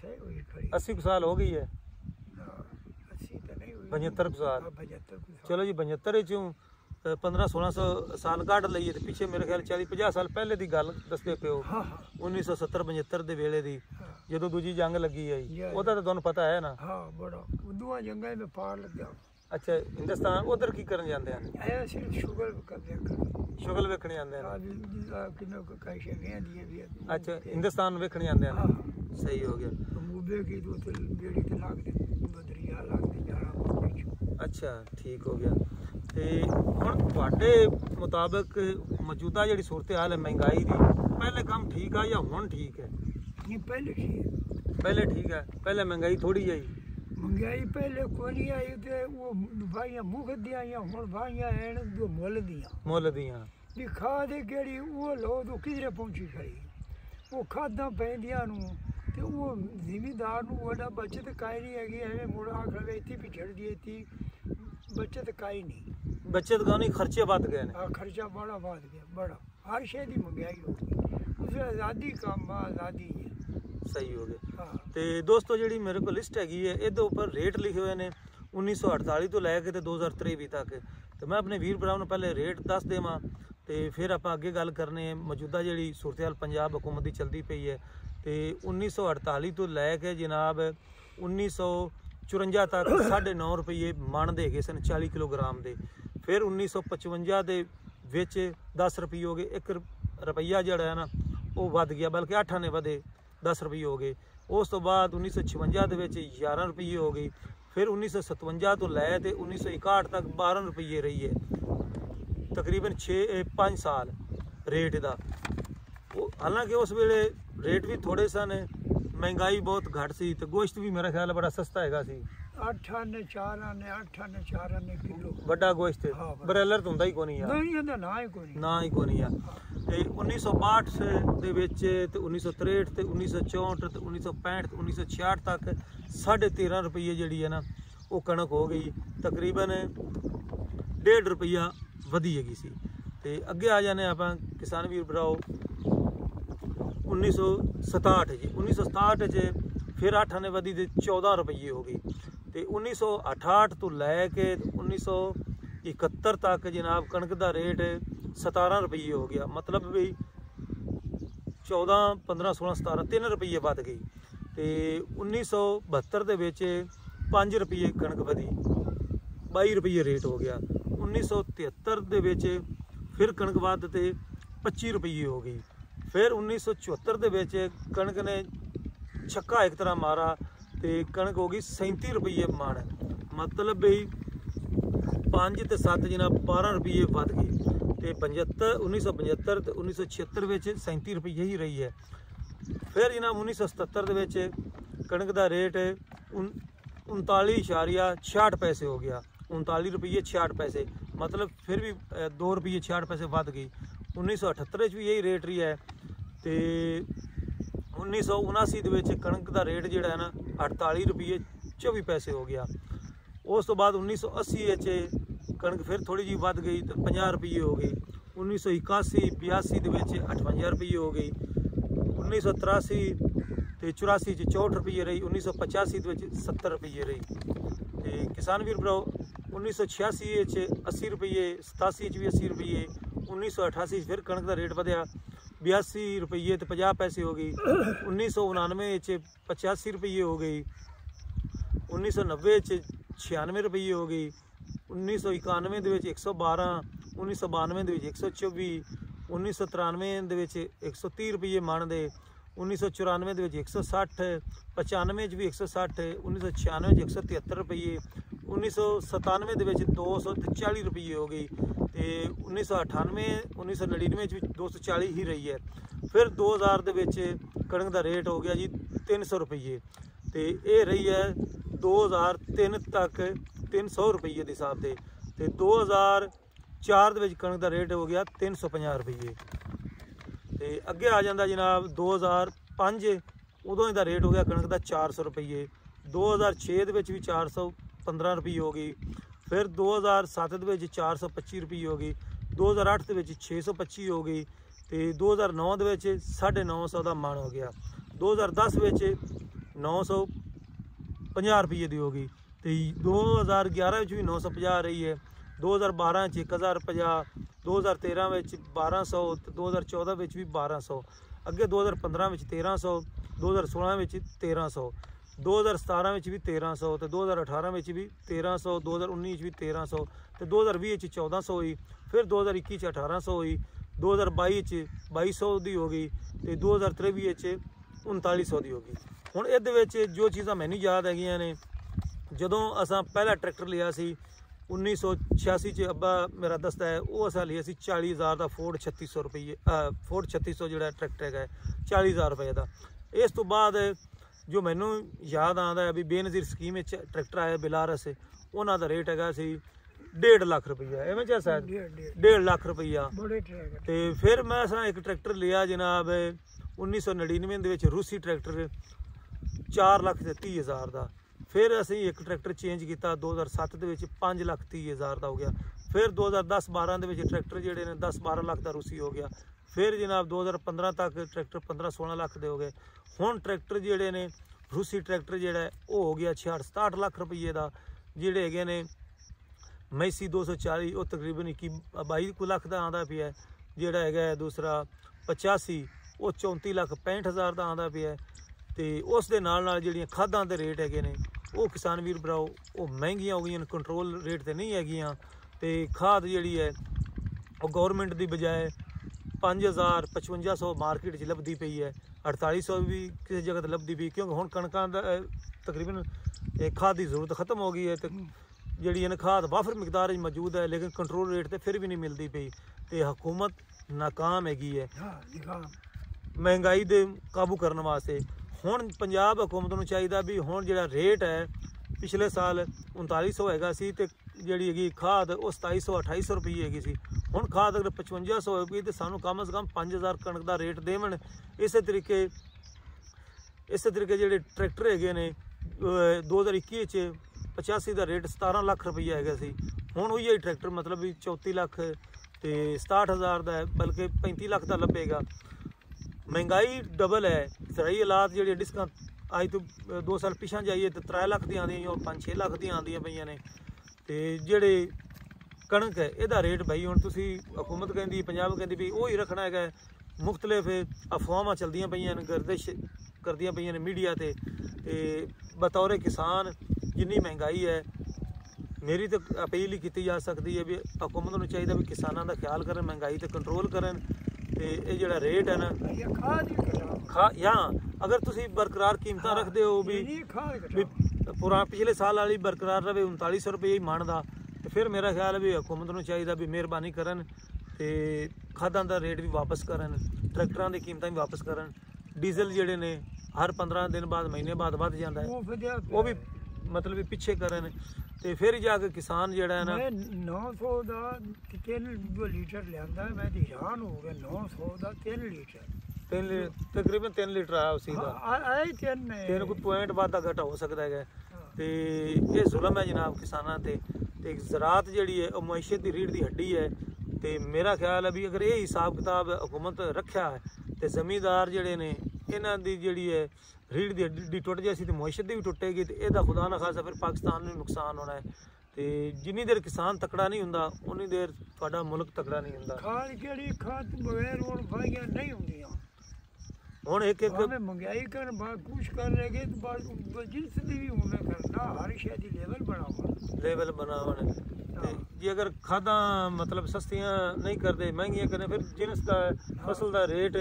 ਸਹੀ ਹੋਈ ਖੜੀ 80 ਕੁ ਸਾਲ ਹੋ ਗਈ ਹੈ। 75 75 ਚਲੋ ਜੀ 72 ਚੋਂ 15 1600 ਸਾਲ ਕੱਢ ਲਈਏ ਤੇ ਪਿੱਛੇ ਮੇਰੇ ਖਿਆਲ 40 50 ਸਾਲ ਪਹਿਲੇ ਦੀ ਗੱਲ ਦੱਸਦੇ ਪਿਓ ਹਾਂ। ਹਾਂ 1970 75 ਦੇ ਵੇਲੇ ਦੀ। ਜਦੋਂ ਦੂਜੀ ਜੰਗ ਲੱਗੀ ਜੀ, ਉਹਦਾ ਤਾਂ ਤੁਹਾਨੂੰ ਪਤਾ ਹੈ ਨਾ। ਹਾਂ ਬੜਾ। ਉਦੋਂ ਜੰਗਾਂ ਵਿੱਚ ਪਾਰ ਲੱਗਿਆ। ਅੱਛਾ ਹਿੰਦੁਸਤਾਨ ਉਧਰ ਕੀ ਕਰਨ ਜਾਂਦੇ ਹਨ? ਆਇਆ ਸਿਰਫ ਸ਼ੂਗਰ ਕਰਦੇ ਕਰ ਸ਼ੁਗਲ ਵੇਖਣ ਜਾਂਦੇ ਆ ਹਨ ਵੀ ਕਿੰਨਾ ਕੋ ਕਾਈ ਸ਼ਗਿਆਂ ਦੀ ਵੀ ਅੱਛਾ ਹਿੰਦੁਸਤਾਨ ਵੇਖਣ ਜਾਂਦੇ ਹਾਂ। ਹਨ ਸਹੀ ਹੋ ਗਿਆ। ਮੂਬੇ ਕੀ ਦੋ ਤੇ ਜਿਹੜੀ ਤੇ ਲੱਗ ਦੇ ਬਦਰੀਆ ਲੱਗ ਦੇ ਜਾਣਾ ਵਿੱਚ ਅੱਛਾ ਠੀਕ ਹੋ ਗਿਆ। ਤੇ ਹੁਣ ਤੁਹਾਡੇ ਮੁਤਾਬਕ ਮੌਜੂਦਾ ਜਿਹੜੀ ਸੂਰਤ ਹਾਲ ਹੈ ਮਹਿੰਗਾਈ ਦੀ ਪਹਿਲੇ ਕੰਮ ਠੀਕ ਆ ਜਾਂ ਹੁਣ ਠੀਕ ਹੈ? ਨਹੀਂ ਪਹਿਲੇ ਸੀ ਪਹਿਲੇ ਠੀਕ ਹੈ ਪਹਿਲੇ ਮਹਿੰਗਾਈ ਥੋੜੀ ਆਈ। ਮੰਗਾਈ ਪਹਿਲੇ ਕੋਈ ਆਈ ਤੇ ਉਹ ਭਾਈਆਂ ਮੁਖ ਦੀਆਂ ਆਈਆਂ ਹੁਣ ਭਾਈਆਂ ਐਨ ਜੋ ਮੁੱਲ ਦੀਆਂ। ਮੁੱਲ ਦੀਆਂ। ਵੀ ਖਾਦ ਕਿਹੜੀ ਉਹ ਲੋ ਤੋਂ ਕਿਧਰੇ ਪਹੁੰਚੀ ਖੜੀ। ਉਹ ਖਾਦਾਂ ਪੈਂਦੀਆਂ ਨੂੰ ਤੇ ਉਹ ਜ਼ਿਮੀਦਾਰ ਨੂੰ ਉਹਦਾ ਬਚਤ ਕਾਈ ਨਹੀਂ ਹੈਗੀ ਐਵੇਂ ਮੁੜ ਆਖਰ ਵੇ ਇੱਥੇ ਛੱਡ ਦੀ ਇੱਥੇ। ਬਚਤ ਕਾਈ ਨਹੀਂ। ਬੱਚਤ ਗਾਣੀ ਖਰਚੇ ਵੱਧ ਗਏ ਨੇ। ਆ ਖਰਚਾ ਬੜਾ ਵਧ ਗਿਆ ਬੜਾ। ਹਰ ਸ਼ੈ ਦੀ ਮਹਿੰਗਾਈ ਹੋ ਗਈ। ਉਸ ਆਜ਼ਾਦੀ ਕੰਮ ਆਜ਼ਾਦੀ ਹੈ ਸਹੀ ਹੋ ਗਿਆ। ਤੇ ਦੋਸਤੋ ਜਿਹੜੀ ਮੇਰੇ ਕੋਲ ਲਿਸਟ ਹੈਗੀ ਹੈ ਇਹਦੇ ਉੱਪਰ ਰੇਟ ਲਿਖੇ ਹੋਏ ਨੇ 1948 ਤੋਂ ਲੈ ਕੇ ਤੇ 2023 ਤੱਕ। ਤੇ ਮੈਂ ਆਪਣੇ ਵੀਰ ਭਰਾਵਾਂ ਨੂੰ ਪਹਿਲੇ ਰੇਟ ਦੱਸ ਦੇਵਾਂ ਤੇ ਫਿਰ ਆਪਾਂ ਅੱਗੇ ਗੱਲ ਕਰਨੀ ਮੌਜੂਦਾ ਜਿਹੜੀ ਸੂਰਤਹਾਲ ਪੰਜਾਬ ਹਕੂਮਤ ਦੀ ਚਲਦੀ ਪਈ ਹੈ ਤੇ 1948 ਤੋਂ ਲੈ ਕੇ ਜਨਾਬ 1954 ਤੱਕ 9.5 ਰੁਪਏ ਮਣ ਦੇ ਹੈਗੇ ਸਨ 40 ਕਿਲੋਗ੍ਰਾਮ ਦੇ। ਫਿਰ 1955 ਦੇ ਵਿੱਚ 10 ਰੁਪਏ ਹੋ ਗਏ 1 ਰੁਪਈਆ ਜਿਹੜਾ ਹੈ ਨਾ, ਉਹ ਵੱਧ ਗਿਆ, ਬਲਕਿ 8 ਨੇ ਵਧੇ 10 ਰੁਪਏ ਹੋ ਗਏ। ਉਸ ਤੋਂ ਬਾਅਦ 1956 ਦੇ ਵਿੱਚ 11 ਰੁਪਏ ਹੋ ਗਈ ਫਿਰ 1957 ਤੋਂ ਲੈ ਤੇ 1961 ਤੱਕ 12 ਰੁਪਏ ਰਹੀ ਹੈ। ਤਕਰੀਬਨ 6 5 ਸਾਲ ਰੇਟ ਦਾ। ਉਹ ਹਾਲਾਂਕਿ ਉਸ ਵੇਲੇ ਰੇਟ ਵੀ ਥੋੜੇ ਸਨ ਮਹਿੰਗਾਈ ਬਹੁਤ ਘੱਟ ਸੀ ਤੇ ਗੋਸ਼ਤ ਵੀ ਮੇਰਾ ਖਿਆਲ ਹੈ ਬੜਾ ਸਸਤਾ ਹੈਗਾ ਸੀ। ਅੱਠ ਆਨੇ ਚਾਰ ਆਨੇ ਅੱਠ ਆਨੇ ਚਾਰ ਆਨੇ ਕਿਲੋ। ਵੱਡਾ ਗੋਸ਼ਤ। ਹਾਂ, ਵੱਡਾ। ਬਰੇਲਰ ਤਾਂ ਹੁੰਦਾ ਹੀ ਕੋਈ ਨਹੀਂ ਆ। ਨਹੀਂ ਇਹਦਾ ਨਾ ਹੀ ਕੋਈ ਨਹੀਂ। ਨਾ ਹੀ ਕੋਈ ਨਹੀਂ ਆ। ਤੇ 1962 ਦੇ ਵਿੱਚ ਤੇ 1963 ਤੇ 1964 ਤੇ 1965 ਤੇ 1966 ਤੱਕ 13.5 ਰੁਪਏ ਜਿਹੜੀ ਹੈ ਨਾ ਉਹ ਕਣਕ ਹੋ ਗਈ। ਤਕਰੀਬਨ 1.5 ਰੁਪਈਆ ਵਧੀ ਹੈਗੀ ਸੀ। ਤੇ ਅੱਗੇ ਆ ਜਾਂਦੇ ਆਪਾਂ। ਕਿਸਾਨ ਵੀਰ ਭਰਾਓ 1967 ਜੀ। 1967 ਚ ਫਿਰ 8 ਨੇ ਵਧੀ ਤੇ 14 ਰੁਪਏ ਹੋ ਗਈ ਤੇ 1968 ਤੋਂ ਲੈ ਕੇ 1971 ਤੱਕ ਜਨਾਬ ਕਣਕ ਦਾ ਰੇਟ 17 ਰੁਪਏ ਹੋ ਗਿਆ। ਮਤਲਬ ਵੀ 14 15 16 17 3 ਰੁਪਏ ਵੱਧ ਗਈ। ਤੇ 1972 ਦੇ ਵਿੱਚ 5 ਰੁਪਏ ਕਣਕ ਵਧੀ। 22 ਰੁਪਏ ਰੇਟ ਹੋ ਗਿਆ। 1973 ਦੇ ਵਿੱਚ ਫਿਰ ਕਣਕ ਵੱਧ ਤੇ 25 ਰੁਪਏ ਹੋ ਗਈ। ਫਿਰ 1974 ਦੇ ਵਿੱਚ ਕਣਕ ਨੇ ਛੱਕਾ ਇੱਕ ਤਰ੍ਹਾਂ ਮਾਰਾ ਤੇ ਕਣਕ ਹੋ ਗਈ 37 ਰੁਪਏ ਮਣ। ਮਤਲਬ ਵੀ 5 ਤੇ 7 ਜਿਨਾ 12 ਰੁਪਏ ਵੱਧ ਗਏ ਤੇ 75 1975 ਤੇ 1976 ਵਿੱਚ 37 ਰੁਪਏ ਹੀ ਰਹੀ ਹੈ। ਫਿਰ ਜਿਨਾ 1977 ਦੇ ਵਿੱਚ ਕਣਕ ਦਾ ਰੇਟ ਉਨ- 39.66 ਪੈਸੇ ਹੋ ਗਿਆ। 39 ਰੁਪਏ 66 ਪੈਸੇ। ਮਤਲਬ ਫਿਰ ਵੀ 2 ਰੁਪਏ 66 ਪੈਸੇ ਵੱਧ ਗਈ 1978 ਵਿੱਚ ਵੀ ਇਹੀ ਰੇਟ ਰਹੀ ਹੈ ਤੇ 1979 ਦੇ ਵਿੱਚ ਕਣਕ ਦਾ ਰੇਟ ਜਿਹੜਾ ਹੈ ਨਾ 48 ਰੁਪਏ 24 ਪੈਸੇ ਹੋ ਗਿਆ। ਉਸ ਤੋਂ ਬਾਅਦ 1980 ਵਿੱਚ ਕਣਕ ਫਿਰ ਥੋੜੀ ਜਿਹੀ ਵੱਧ ਗਈ ਤੇ 50 ਰੁਪਏ ਹੋ ਗਈ। 1981 82 ਦੇ ਵਿੱਚ 58 ਰੁਪਏ ਹੋ ਗਈ। 1983 ਤੇ 84 ਚ 64 ਰੁਪਏ ਰਹੀ। 1985 ਦੇ ਵਿੱਚ 70 ਰੁਪਏ ਰਹੀ। ਤੇ ਕਿਸਾਨ ਵੀਰ ਭਰਾਓ 1986 ਵਿੱਚ 80 ਰੁਪਏ 87 ਚ ਵੀ 80 ਰੁਪਏ 1988 ਚ ਫਿਰ ਕਣਕ ਦਾ ਰੇਟ ਵਧਿਆ 82 ਰੁਪਏ ਤੇ 50 ਪੈਸੇ ਹੋ ਗਈ 1999 'ਚ 85 ਰੁਪਏ ਹੋ ਗਈ 1990 ਚ 96 ਰੁਪਏ ਹੋ ਗਈ 1991 ਦੇ ਵਿੱਚ 112 1992 ਦੇ ਵਿੱਚ 124 1993 ਦੇ ਵਿੱਚ 130 ਰੁਪਏ ਮਣ ਦੇ 1994 ਦੇ ਵਿੱਚ 160 95 ਚ ਵੀ 160 1996 ਚ 173 ਰੁਪਏ 1997 ਦੇ ਵਿੱਚ 240 ਰੁਪਏ ਹੋ ਗਈ ਤੇ 1998 1999 ਚ ਵੀ 240 ਹੀ ਰਹੀ ਹੈ। ਫਿਰ 2000 ਦੇ ਵਿੱਚ ਕਣਕ ਦਾ ਰੇਟ ਹੋ ਗਿਆ ਜੀ 300 ਰੁਪਏ ਤੇ ਇਹ ਰਹੀ ਹੈ 2003 ਤੱਕ 300 ਰੁਪਏ ਦੇ ਹਿਸਾਬ ਤੇ। ਤੇ 2004 ਦੇ ਵਿੱਚ ਕਣਕ ਦਾ ਰੇਟ ਹੋ ਗਿਆ 350 ਰੁਪਏ ਤੇ ਅੱਗੇ ਆ ਜਾਂਦਾ ਜਨਾਬ 2005 ਉਦੋਂ ਇਹਦਾ ਰੇਟ ਹੋ ਗਿਆ ਕਣਕ ਦਾ 400 ਰੁਪਏ 2006 ਦੇ ਵਿੱਚ ਵੀ 415 ਰੁਪਏ ਹੋ ਗਈ। ਫਿਰ 2007 ਦੇ ਵਿੱਚ 425 ਰੁਪਏ ਹੋ ਗਈ 2008 ਦੇ ਵਿੱਚ 625 ਹੋ ਗਈ ਤੇ 2009 ਦੇ ਵਿੱਚ 950 ਦਾ ਮਾਣ ਹੋ ਗਿਆ 2010 ਵਿੱਚ 950 ਰੁਪਏ ਦੀ ਹੋ ਗਈ ਤੇ 2011 ਵਿੱਚ ਵੀ 950 ਰਹੀ ਹੈ 2012 ਚ 1050 2013 ਵਿੱਚ 1200 ਤੇ 2014 ਵਿੱਚ ਵੀ 1200 ਅੱਗੇ 2015 ਵਿੱਚ 1300 2016 ਵਿੱਚ 1300 2017 ਵਿੱਚ ਵੀ 1300 ਤੇ 2018 ਵਿੱਚ ਵੀ 1300 2019 ਵਿੱਚ ਵੀ 1300 ਤੇ 2020 ਵਿੱਚ 1400 ਹੋਈ ਫਿਰ 2021 ਚ 1800 ਹੋਈ 2022 ਚ 2200 ਦੀ ਹੋ ਗਈ ਤੇ 2023 ਵਿੱਚ 3900 ਦੀ ਹੋ ਗਈ। ਹੁਣ ਇਹਦੇ ਵਿੱਚ ਜੋ ਚੀਜ਼ਾਂ ਮੈਨੂੰ ਯਾਦ ਹੈਗੀਆਂ ਨੇ ਜਦੋਂ ਅਸਾਂ ਪਹਿਲਾ ਟਰੈਕਟਰ ਲਿਆ ਸੀ 1986 ਚ ਅੱਬਾ ਮੇਰਾ ਦੱਸਦਾ ਹੈ ਉਹ ਅਸਾਂ ਲਿਆ ਸੀ 40000 ਦਾ ਫੋਰਡ 3600 ਰੁਪਏ ਫੋਰਡ 3600 ਜਿਹੜਾ ਟਰੈਕਟਰ ਹੈਗਾ ਹੈ, 40000 ਰੁਪਏ ਦਾ। ਇਸ ਤੋਂ ਬਾਅਦ ਜੋ ਮੈਨੂੰ ਯਾਦ ਆਉਂਦਾ ਹੈ ਵੀ ਬੇਨਜ਼ੀਰ ਸਕੀਮ ਵਿੱਚ ਟਰੈਕਟਰ ਆਇਆ ਬਿਲਾਰਸ ਉਹਨਾਂ ਦਾ ਰੇਟ ਹੈਗਾ ਸੀ 1.5 ਲੱਖ ਰੁਪਈਆ ਐਵੇਂ ਜਿਹਾ ਡੇਢ 1.5 ਲੱਖ ਰੁਪਈਆ। ਤੇ ਫਿਰ ਮੈਂ ਅਸਾਂ ਇੱਕ ਟਰੈਕਟਰ ਲਿਆ ਜਨਾਬ 1999 ਦੇ ਵਿੱਚ ਰੂਸੀ ਟਰੈਕਟਰ 4 ਲੱਖ ਤੇ 30 ਹਜ਼ਾਰ ਦਾ। ਫਿਰ ਅਸੀਂ ਇੱਕ ਟਰੈਕਟਰ ਚੇਂਜ ਕੀਤਾ 2007 ਦੇ ਵਿੱਚ 5 ਲੱਖ 30 ਹਜ਼ਾਰ ਦਾ ਹੋ ਗਿਆ। ਫਿਰ 2010 12 ਦੇ ਵਿੱਚ ਟਰੈਕਟਰ ਜਿਹੜੇ ਨੇ 10 12 ਲੱਖ ਦਾ ਰੂਸੀ ਹੋ ਗਿਆ। ਫਿਰ ਜਨਾਬ 2015 ਤੱਕ ਟਰੈਕਟਰ 15 16 ਲੱਖ ਦੇ ਹੋ ਗਏ। ਹੁਣ ਟਰੈਕਟਰ ਜਿਹੜੇ ਨੇ, ਰੂਸੀ ਟਰੈਕਟਰ ਜਿਹੜਾ ਉਹ ਹੋ ਗਿਆ 66 67 ਲੱਖ ਰੁਪਏ ਦਾ। ਜਿਹੜੇ ਹੈਗੇ ਨੇ, ਮੈਸੀ 240 ਉਹ ਤਕਰੀਬਨ 21 22 ਕੁ ਲੱਖ ਦਾ ਆਂਦਾ ਪਿਆ ਜਿਹੜਾ ਹੈਗਾ ਦੂਸਰਾ 85 ਉਹ 34 ਲੱਖ 65 ਹਜ਼ਾਰ ਦਾ ਆਂਦਾ ਪਿਆ ਹੈ। ਤੇ ਉਸ ਦੇ ਨਾਲ ਨਾਲ ਜਿਹੜੀਆਂ ਖਾਦਾਂ ਦੇ ਰੇਟ ਹੈਗੇ ਨੇ, ਉਹ ਕਿਸਾਨ ਵੀਰ ਭਰਾਓ, ਉਹ ਮਹਿੰਗੀਆਂ ਹੋ ਗਈਆਂ ਨੇ ਕੰਟਰੋਲ ਰੇਟ ਤੇ ਨਹੀਂ ਹੈਗੀਆਂ। ਤੇ ਖਾਦ ਜਿਹੜੀ ਹੈ, ਉਹ ਗਵਰਨਮੈਂਟ ਦੀ ਬਜਾਏ 5000 5500 ਮਾਰਕੀਟ 'ਚ ਲੱਭਦੀ ਪਈ ਹੈ। 4800 ਵੀ ਕਿਸੇ ਜਗ੍ਹਾ ਤੇ ਲੱਭਦੀ ਪਈ ਕਿਉਂਕਿ ਹੁਣ ਕਣਕਾਂ ਦਾ ਤਕਰੀਬਨ ਇਹ ਖਾਦ ਦੀ ਜ਼ਰੂਰਤ ਖਤਮ ਹੋ ਗਈ ਹੈ ਤੇ ਜਿਹੜੀ ਇਹਨਾਂ ਖਾਦ ਵਾਫਰ ਮਿਕਦਾਰ 'ਚ ਮੌਜੂਦ ਹੈ ਲੇਕਿਨ ਕੰਟਰੋਲ ਰੇਟ ਤੇ ਫਿਰ ਵੀ ਨਹੀਂ ਮਿਲਦੀ ਪਈ ਤੇ ਹਕੂਮਤ ਨਾਕਾਮ ਹੈਗੀ ਹੈ। ਮਹਿੰਗਾਈ ਦੇ ਕਾਬੂ ਕਰਨ ਵਾਸਤੇ ਹੁਣ ਪੰਜਾਬ ਹਕੂਮਤ ਨੂੰ ਚਾਹੀਦਾ ਵੀ ਹੁਣ ਜਿਹੜਾ ਰੇਟ ਹੈ ਪਿਛਲੇ ਸਾਲ 3900 ਹੈਗਾ ਸੀ ਤੇ ਜਿਹੜੀ ਹੈਗੀ ਖਾਦ ਉਹ 2700 2800 ਰੁਪਏ ਹੈਗੀ ਸੀ। ਹੁਣ ਖਾਦ ਅਗਰ 5500 ਹੋਏਗੀ ਤੇ ਸਾਨੂੰ ਕਮ ਸੇ ਕਮ 5000 ਕਣਕ ਦਾ ਰੇਟ ਦੇਵਣ। ਇਸੇ ਤਰੀਕੇ ਇਸੇ ਤਰੀਕੇ ਜਿਹੜੇ ਟਰੈਕਟਰ ਹੈਗੇ ਨੇ, ਅਹ 2021 ਚ 85 ਦਾ ਰੇਟ 17 ਲੱਖ ਰੁਪਈਆ ਹੈਗਾ ਸੀ। ਹੁਣ ਉਹੀ ਟਰੈਕਟਰ, ਮਤਲਬ ਵੀ 34 ਲੱਖ ਤੇ 67000 ਦਾ ਬਲਕਿ 35 ਲੱਖ ਦਾ ਲੱਭੇਗਾ। ਮਹਿੰਗਾਈ ਡਬਲ ਹੈ, ਸਹੀ ਹਾਲਾਤ ਜਿਹੜੇ ਡਿਸਕਾਂ ਅੱਜ ਤੋਂ 2 ਸਾਲ ਪਿਛਾਂ ਜਾਈਏ ਤੇ 3 ਲੱਖ ਦੀਆਂ ਆਉਂਦੀਆਂ ਔਰ 5-6 ਲੱਖ ਦੀਆਂ ਆਉਂਦੀਆਂ ਪਈਆਂ ਨੇ। ਤੇ ਜਿਹੜੇ ਕਣਕ ਹੈ ਇਹਦਾ ਰੇਟ ਭਾਈ ਹੁਣ ਤੁਸੀਂ ਹਕੂਮਤ ਕਹਿੰਦੀ ਪੰਜਾਬ ਕਹਿੰਦੀ ਵੀ ਉਹ ਹੀ ਰੱਖਣਾ ਹੈਗਾ ਹੈ। ਮੁਖਤਲਿਫ ਅਫਵਾਹਾਂ ਚਲਦੀਆਂ ਪਈਆਂ ਨੇ ਗਰਦਿਸ਼ ਕਰਦੀਆਂ ਪਈਆਂ ਨੇ ਮੀਡੀਆ ਤੇ। ਤੇ ਬਤੌਰ ਕਿਸਾਨ ਜਿੰਨੀ ਮਹਿੰਗਾਈ ਹੈ ਮੇਰੀ ਤਾਂ ਅਪੀਲ ਹੀ ਕੀਤੀ ਜਾ ਸਕਦੀ ਹੈ ਵੀ ਹਕੂਮਤ ਨੂੰ ਚਾਹੀਦਾ ਵੀ ਕਿਸਾਨਾਂ ਦਾ ਖਿਆਲ ਕਰਨ ਮਹਿੰਗਾਈ ਤੇ ਕੰਟਰੋਲ ਕਰਨ। ਤੇ ਇਹ ਜਿਹੜਾ ਰੇਟ ਹੈ ਨਾ ਖਾ ਜਾਂ ਅਗਰ ਤੁਸੀਂ ਬਰਕਰਾਰ ਕੀਮਤਾਂ ਰੱਖਦੇ ਹੋ ਵੀ ਵੀ ਪੁਰਾ ਪਿਛਲੇ ਸਾਲ ਵਾਲੀ ਬਰਕਰਾਰ ਰਵੇ 3900 ਰੁਪਏ ਹੀ ਮਣ ਦਾ ਤੇ ਫਿਰ ਮੇਰਾ ਖਿਆਲ ਵੀ ਹਕੂਮਤ ਨੂੰ ਚਾਹੀਦਾ ਵੀ ਮਿਹਰਬਾਨੀ ਕਰਨ ਤੇ ਖਾਦਾਂ ਦਾ ਰੇਟ ਵੀ ਵਾਪਸ ਕਰਨ ਟਰੈਕਟਰਾਂ ਦੀ ਕੀਮਤਾਂ ਵੀ ਵਾਪਸ ਕਰਨ। ਡੀਜ਼ਲ ਜਿਹੜੇ ਨੇ ਹਰ 15 ਦਿਨ ਬਾਅਦ ਮਹੀਨੇ ਬਾਅਦ ਵੱਧ ਜਾਂਦਾ ਹੈ। ਉਹ ਵੀ ਮਤਲਬ ਵੀ ਪਿੱਛੇ ਕਰਨ ਤੇ ਫਿਰ ਜਾ ਕੇ ਕਿਸਾਨ ਜਿਹੜਾ ਹੈ ਨਾ ਮੈਂ 900 ਦਾ 3 ਲੀਟਰ ਲਿਆਂਦਾ ਮੈਂ ਹੈਰਾਨ ਹੋ ਗਿਆ 900 ਦਾ 3 ਲੀਟਰ। ਤਿੰਨ ਲੀ- ਤਕਰੀਬਨ 3 ਲੀਟਰ ਆਇਆ ਉਸੇ ਦਾ। ਆ ਆਏ ਤਿੰਨ ਨੇ। ਤਿੰਨ ਕੁ ਪੁਆਇੰਟ ਵਾਧਾ ਘਟਾ ਹੋ ਸਕਦਾ ਹਾਂ। ਤੇ ਇਹ ਜ਼ੁਲਮ ਹੈ ਜਨਾਬ ਕਿਸਾਨਾਂ ਤੇ। ਤੇ ਜ਼ਰਾਤ ਜਿਹੜੀ ਹੈ, ਉਹ ਮਈਸ਼ਤ ਦੀ ਰੀੜ ਦੀ ਹੱਡੀ ਹੈ ਤੇ ਮੇਰਾ ਖਿਆਲ ਹੈ ਵੀ ਅਗਰ ਇਹ ਹਿਸਾਬ ਕਿਤਾਬ ਹਕੂਮਤ ਰੱਖਿਆ ਹੈ ਤੇ ਜ਼ਮੀਂਦਾਰ ਜਿਹੜੇ ਨੇ, ਇਹਨਾਂ ਦੀ ਜਿਹੜੀ ਹੈ ਰੀੜ ਦੀ ਹੱਡੀ ਟੁੱਟ ਜਾਸੀ ਤੇ ਮਈਸ਼ਤ ਦੀ ਵੀ ਟੁੱਟੇਗੀ ਤੇ ਇਹਦਾ ਖੁਦਾ ਨਾ ਖਾਸਾ ਫਿਰ ਪਾਕਿਸਤਾਨ ਨੂੰ ਨੁਕਸਾਨ ਹੋਣਾ ਹੈ ਤੇ ਜਿੰਨੀ ਦੇਰ ਕਿਸਾਨ ਤਕੜਾ ਨਹੀਂ ਹੁੰਦਾ, ਉਨੀ ਦੇਰ ਤੁਹਾਡਾ ਮੁਲਕ ਤਕੜਾ ਨਹੀਂ ਹੁੰਦਾ। ਖਾਦ ਕਿਹੜੀ ਖਾਦ ਬਗੈਰ ਹੁਣ ਭਾਈਆਂ ਨਹੀਂ ਹੁੰਦੀਆਂ। ਹੁਣ ਇੱਕ ਇੱਕ ਭਾਵੇਂ ਮਹਿੰਗਾਈ ਕਰਨ ਬਾਅਦ ਕੁਛ ਕਰ ਲੇਗੇ ਤਾਂ ਬਾਅਦ ਜਿੰਸ ਦੀ ਵੀ ਹੋਣਾ ਕਰਨਾ ਹਰ ਸ਼ੈ ਦੀ ਲੈਵਲ ਬਣਾਵਾ। ਲੈਵਲ ਬਣਾਉਣ ਤੇ ਜੇ ਅਗਰ ਖਾਦਾਂ ਮਤਲਬ ਸਸਤੀਆਂ ਨਹੀਂ ਕਰਦੇ ਮਹਿੰਗੀਆਂ ਕਰਨ ਫਿਰ ਜਿਨਸ ਦਾ ਫਸਲ ਦਾ ਰੇਟ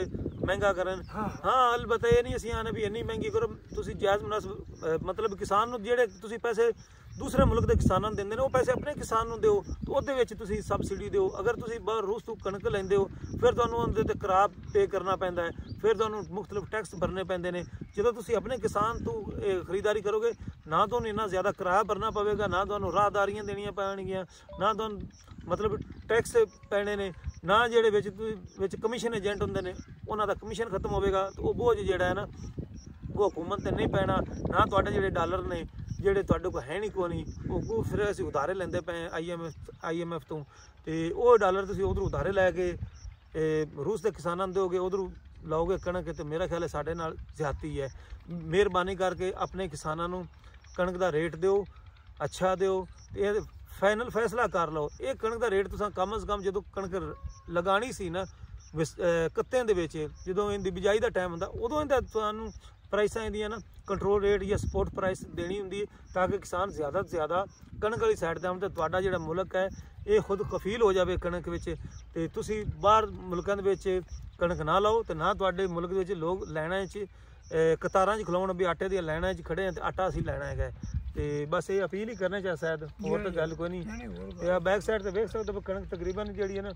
ਮਹਿੰਗਾ ਕਰਨ। ਹਾਂ। ਅਲਬਤ ਇਹ ਨਹੀਂ ਅਸੀਂ ਆਨੇ ਵੀ ਇੰਨੀ ਮਹਿੰਗੀ ਕਰੋ ਤੁਸੀਂ ਜਾਇਜ਼ ਅਹ ਮਤਲਬ ਕਿਸਾਨ ਨੂੰ ਜਿਹੜੇ ਤੁਸੀਂ ਪੈਸੇ ਦੂਸਰੇ ਮੁਲਕ ਦੇ ਕਿਸਾਨਾਂ ਨੂੰ ਦਿੰਦੇ ਨੇ, ਉਹ ਪੈਸੇ ਆਪਣੇ ਕਿਸਾਨ ਨੂੰ ਦਿਓ, ਤੇ ਉਹਦੇ ਵਿੱਚ ਤੁਸੀਂ ਸਬਸਿਡੀ ਦਿਓ। ਅਗਰ ਤੁਸੀਂ ਬਾਹਰ ਰੂਸ ਤੋਂ ਕਣਕ ਲੈਂਦੇ ਹੋ, ਫਿਰ ਤੁਹਾਨੂੰ ਉਹਦੇ ਤੇ ਕਰਾਪ ਪੇ ਕਰਨਾ ਪੈਂਦਾ ਹੈ। ਫਿਰ ਤੁਹਾਨੂੰ ਮੁxtਲਫ ਟੈਕਸ ਭਰਨੇ ਪੈਂਦੇ ਨੇ। ਜਦੋਂ ਤੁਸੀਂ ਆਪਣੇ ਕਿਸਾਨ ਤੋਂ, ਇਹ ਖਰੀਦਦਾਰੀ ਕਰੋਗੇ, ਨਾ ਤੁਹਾਨੂੰ ਇੰਨਾ ਜ਼ਿਆਦਾ ਕਿਰਾਇਆ ਭਰਨਾ ਪਵੇਗਾ, ਨਾ ਤੁਹਾਨੂੰ ਰਾਹਦਾਰੀਆਂ ਦੇਣੀਆਂ ਪੈਣਗੀਆਂ, ਨਾ ਤੁਹਾਨੂੰ ਮਤਲਬ ਟੈਕਸ ਪੈਣੇ ਨੇ, ਨਾ ਜਿਹੜੇ ਵਿੱਚ ਤੁਸੀਂ- ਵਿੱਚ ਕਮਿਸ਼ਨ ਏਜੰਟ ਹੁੰਦੇ ਨੇ, ਉਹਨਾਂ ਦਾ ਕਮਿਸ਼ਨ ਖਤਮ ਹੋਵੇਗਾ, ਤੇ ਉਹ ਬੋਝ ਜਿਹੜਾ ਹੈ ਨਾ ਉਹ ਹਕੂਮਤ ਤੇ ਨਹੀਂ ਪੈਣਾ, ਨਾ ਤੁਹਾਡੇ ਜਿਹੜੇ ਡਾਲਰ ਨੇ, ਜਿਹੜੇ ਤੁਹਾਡੇ ਕੋਲ ਹੈ ਨਹੀਂ ਕੋਈ ਨਹੀਂ, ਉਹ ਕੋ ਫਿਰ ਅਸੀਂ ਉਧਾਰੇ ਲੈਂਦੇ ਪਏ ਆਈਐਮਐਫ ਆਈਐਮਐਫ ਤੋਂ। ਤੇ ਉਹ ਡਾਲਰ ਤੁਸੀਂ ਉਧਰ ਉਧਾਰੇ ਲੈ ਕੇ ਰੂਸ ਦੇ ਕਿਸਾਨਾਂ ਨੂੰ ਦਿਓਗੇ, ਉਧਰ ਲਾਓਗੇ ਕਣਕ ਤੇ ਮੇਰਾ ਖਿਆਲ ਹੈ ਸਾਡੇ ਨਾਲ ਜ਼ਿਆਤੀ ਹੈ। ਮਿਹਰਬਾਨੀ ਕਰਕੇ ਆਪਣੇ ਕਿਸਾਨਾਂ ਨੂੰ ਕਣਕ ਦਾ ਰੇਟ ਦਿਓ, ਅੱਛਾ ਦਿਓ, ਤੇ ਇਹ ਫਾਈਨਲ ਫੈਸਲਾ ਕਰ ਲਓ। ਇਹ ਕਣਕ ਦਾ ਰੇਟ ਤੁਸੀਂ ਕਮ ਸੇ ਕਮ ਜਦੋਂ ਕਣਕ ਰ- ਲਗਾਣੀ ਸੀ ਨਾ, ਵਿਸ- ਕੱਤਿਆਂ ਦੇ ਵਿੱਚ, ਜਦੋਂ ਇਹਦੀ ਬਿਜਾਈ ਦਾ ਟਾਈਮ ਹੁੰਦਾ, ਉਦੋਂ ਇਹਦਾ ਤੁਹਾਨੂੰ ਪ੍ਰਾਈਸਾਂ ਇਹਦੀਆਂ ਨਾ ਕੰਟਰੋਲ ਰੇਟ ਜਾਂ ਸਪੋਰਟ ਪ੍ਰਾਈਸ ਦੇਣੀ ਹੁੰਦੀ ਹੈ ਤਾਂ ਕਿ ਕਿਸਾਨ ਜ਼ਿਆਦਾ ਤੋਂ ਜ਼ਿਆਦਾ ਕਣਕ ਵਾਲੀ ਸਾਈਡ ਤੇ ਆਉਣ ਤੇ ਤੁਹਾਡਾ ਜਿਹੜਾ ਮੁਲਕ ਹੈ ਇਹ ਖੁਦ ਕਫੀਲ ਹੋ ਜਾਵੇ ਕਣਕ ਵਿੱਚ ਤੇ ਤੁਸੀਂ ਬਾਹਰ ਮੁਲਕਾਂ ਦੇ ਵਿੱਚ ਕਣਕ ਨਾ ਲਾਓ ਤੇ ਨਾ ਤੁਹਾਡੇ ਮੁਲਕ ਦੇ ਵਿੱਚ ਲੋਕ ਲੈਣਾ 'ਚ ਕਤਾਰਾਂ 'ਚ ਖਲੋਣ ਵੀ ਆਟੇ ਦੀਆਂ ਲੈਣਾ 'ਚ ਖੜੇ ਆ ਤੇ ਆਟਾ ਅਸੀਂ ਲੈਣਾ ਹੈਗਾ। ਤੇ ਬਸ ਇਹ ਅਪੀਲ ਹੀ ਕਰਨਾ ਚਾਹ ਸ਼ਾਇਦ ਹੋਰ ਤਾਂ ਗੱਲ ਕੋਈ ਨਹੀਂ। ਤੇ ਆ ਬੈਕ ਸਾਈਡ ਤੇ ਵੇਖ ਸਕਦੇ ਹੋ ਕਣਕ ਤਕਰੀਬਨ ਜਿਹੜੀ ਹੈ ਨਾ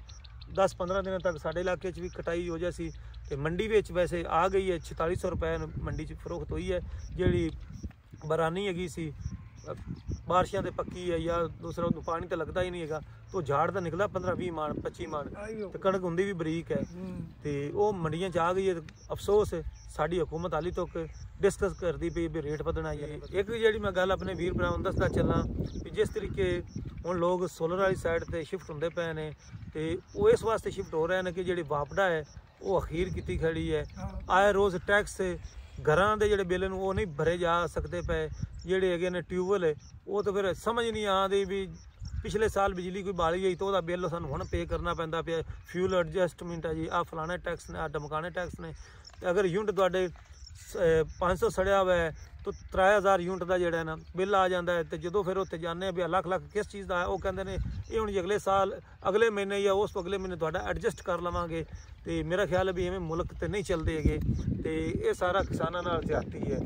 10-15 ਦਿਨਾਂ ਤੱਕ ਸਾਡੇ ਇਲਾਕੇ 'ਚ ਵੀ ਕਟਾਈ ਹੋ ਜਾ ਸੀ ਤੇ ਮੰਡੀ ਵਿੱਚ ਵੈਸੇ ਆ ਗਈ ਹੈ 4600 ਰੁਪਏ ਨੂੰ ਮੰਡੀ 'ਚ ਫਰੋਖਤ ਹੋਈ ਹੈ, ਜਿਹੜੀ ਬਰਾਨੀ ਹੈਗੀ ਸੀ ਬਾਰਿਸ਼ਾਂ ਤੇ ਪੱਕੀ ਹੈ ਜਾਂ ਦੂਸਰਾ ਉਹਨੂੰ ਪਾਣੀ ਤਾਂ ਲੱਗਦਾ ਹੀ ਨਹੀਂ ਹੈਗਾ। ਤੋਂ ਝਾੜ ਤਾਂ ਨਿਕਲਦਾ 15 20 ਮਾਣ 25 ਮਾਣ। ਤੇ ਕਣਕ ਹੁੰਦੀ ਵੀ ਬਰੀਕ ਹੈ। ਤੇ ਉਹ ਮੰਡੀਆਂ 'ਚ ਆ ਗਈ ਹੈ ਅਫਸੋਸ ਸਾਡੀ ਹਕੂਮਤ ਹਾਲੀ ਤੱਕ ਡਿਸਕਸ ਕਰਦੀ ਪਈ ਵੀ ਰੇਟ ਵਧਣਾ ਹੈ ਇੱਕ ਜਿਹੜੀ ਮੈਂ ਗੱਲ ਆਪਣੇ ਵੀਰ ਭਰਾਵਾਂ ਨੂੰ ਦੱਸਦਾ ਚੱਲਾਂ ਵੀ ਜਿਸ ਤਰੀਕੇ ਹੁਣ ਲੋਕ ਸੋਲਰ ਵਾਲੀ ਸਾਈਡ ਤੇ ਸ਼ਿਫਟ ਹੁੰਦੇ ਪਏ ਨੇ ਤੇ ਉਹ ਇਸ ਵਾਸਤੇ ਸ਼ਿਫਟ ਹੋ ਰਹੇ ਨੇ ਕਿ ਜਿਹੜੀ ਵਾਪਡਾ ਹੈ ਉਹ ਅਖੀਰ ਕੀਤੀ ਖੜੀ ਹੈ। ਹਾਂ। ਆਏ ਰੋਜ਼ ਟੈਕਸ ਘਰਾਂ ਦੇ ਜਿਹੜੇ ਬਿੱਲ ਨੂੰ ਉਹ ਨਹੀਂ ਭਰੇ ਜਾ ਸਕਦੇ ਪਏ, ਜਿਹੜੇ ਹੈਗੇ ਨੇ ਟਿਊਬਵੈਲ, ਉਹ ਤਾਂ ਫਿਰ ਸਮਝ ਨਹੀਂ ਆਉਂਦੀ ਵੀ ਪਿਛਲੇ ਸਾਲ ਬਿਜਲੀ ਕੋਈ ਬਾਲੀ ਗਈ ਤਾਂ ਉਹਦਾ ਬਿੱਲ ਸਾਨੂੰ ਹੁਣ ਪੇ ਕਰਨਾ ਪੈਂਦਾ ਪਿਆ। ਫਿਊਲ ਐਡਜਸਟਮੈਂਟ ਹੈ ਜੀ ਆ ਫਲਾਣੇ ਟੈਕਸ ਨੇ ਆ ਡਮਕਾਣੇ ਟੈਕਸ ਨੇ। ਤੇ ਅਗਰ ਯੂਨਿਟ ਤੁਹਾਡੇ 500 ਸੜਿਆ ਹੋਇਆ ਹੈ, ਤਾਂ 3000 ਯੂਨਿਟ ਦਾ ਜਿਹੜਾ ਨਾ, ਬਿੱਲ ਆ ਜਾਂਦਾ ਹੈ, ਤੇ ਜਦੋਂ ਫਿਰ ਉੱਥੇ ਜਾਂਦੇ ਆ ਵੀ ਆਹ ਲੱਖ ਲੱਖ ਕਿਸ ਚੀਜ਼ ਦਾ ਉਹ ਕਹਿੰਦੇ ਨੇ, ਇਹ ਹੁਣ ਜੀ ਅਗਲੇ ਸਾਲ, ਅਗਲੇ ਮਹੀਨੇ ਜਾਂ ਉਸ ਤੋਂ ਅਗਲੇ ਮਹੀਨੇ ਤੁਹਾਡਾ ਐਡਜਸਟ ਕਰ ਲਵਾਂਗੇ। ਤੇ ਮੇਰਾ ਖਿਆਲ ਹੈ ਵੀ ਐਵੇਂ ਮੁਲਕ ਤੇ ਨਹੀਂ ਚੱਲਦੇ ਹੈਗੇ। ਤੇ ਇਹ ਸਾਰਾ ਕਿਸਾਨਾਂ ਨਾਲ ਜ਼ਿਆਦਤੀ ਹੈ।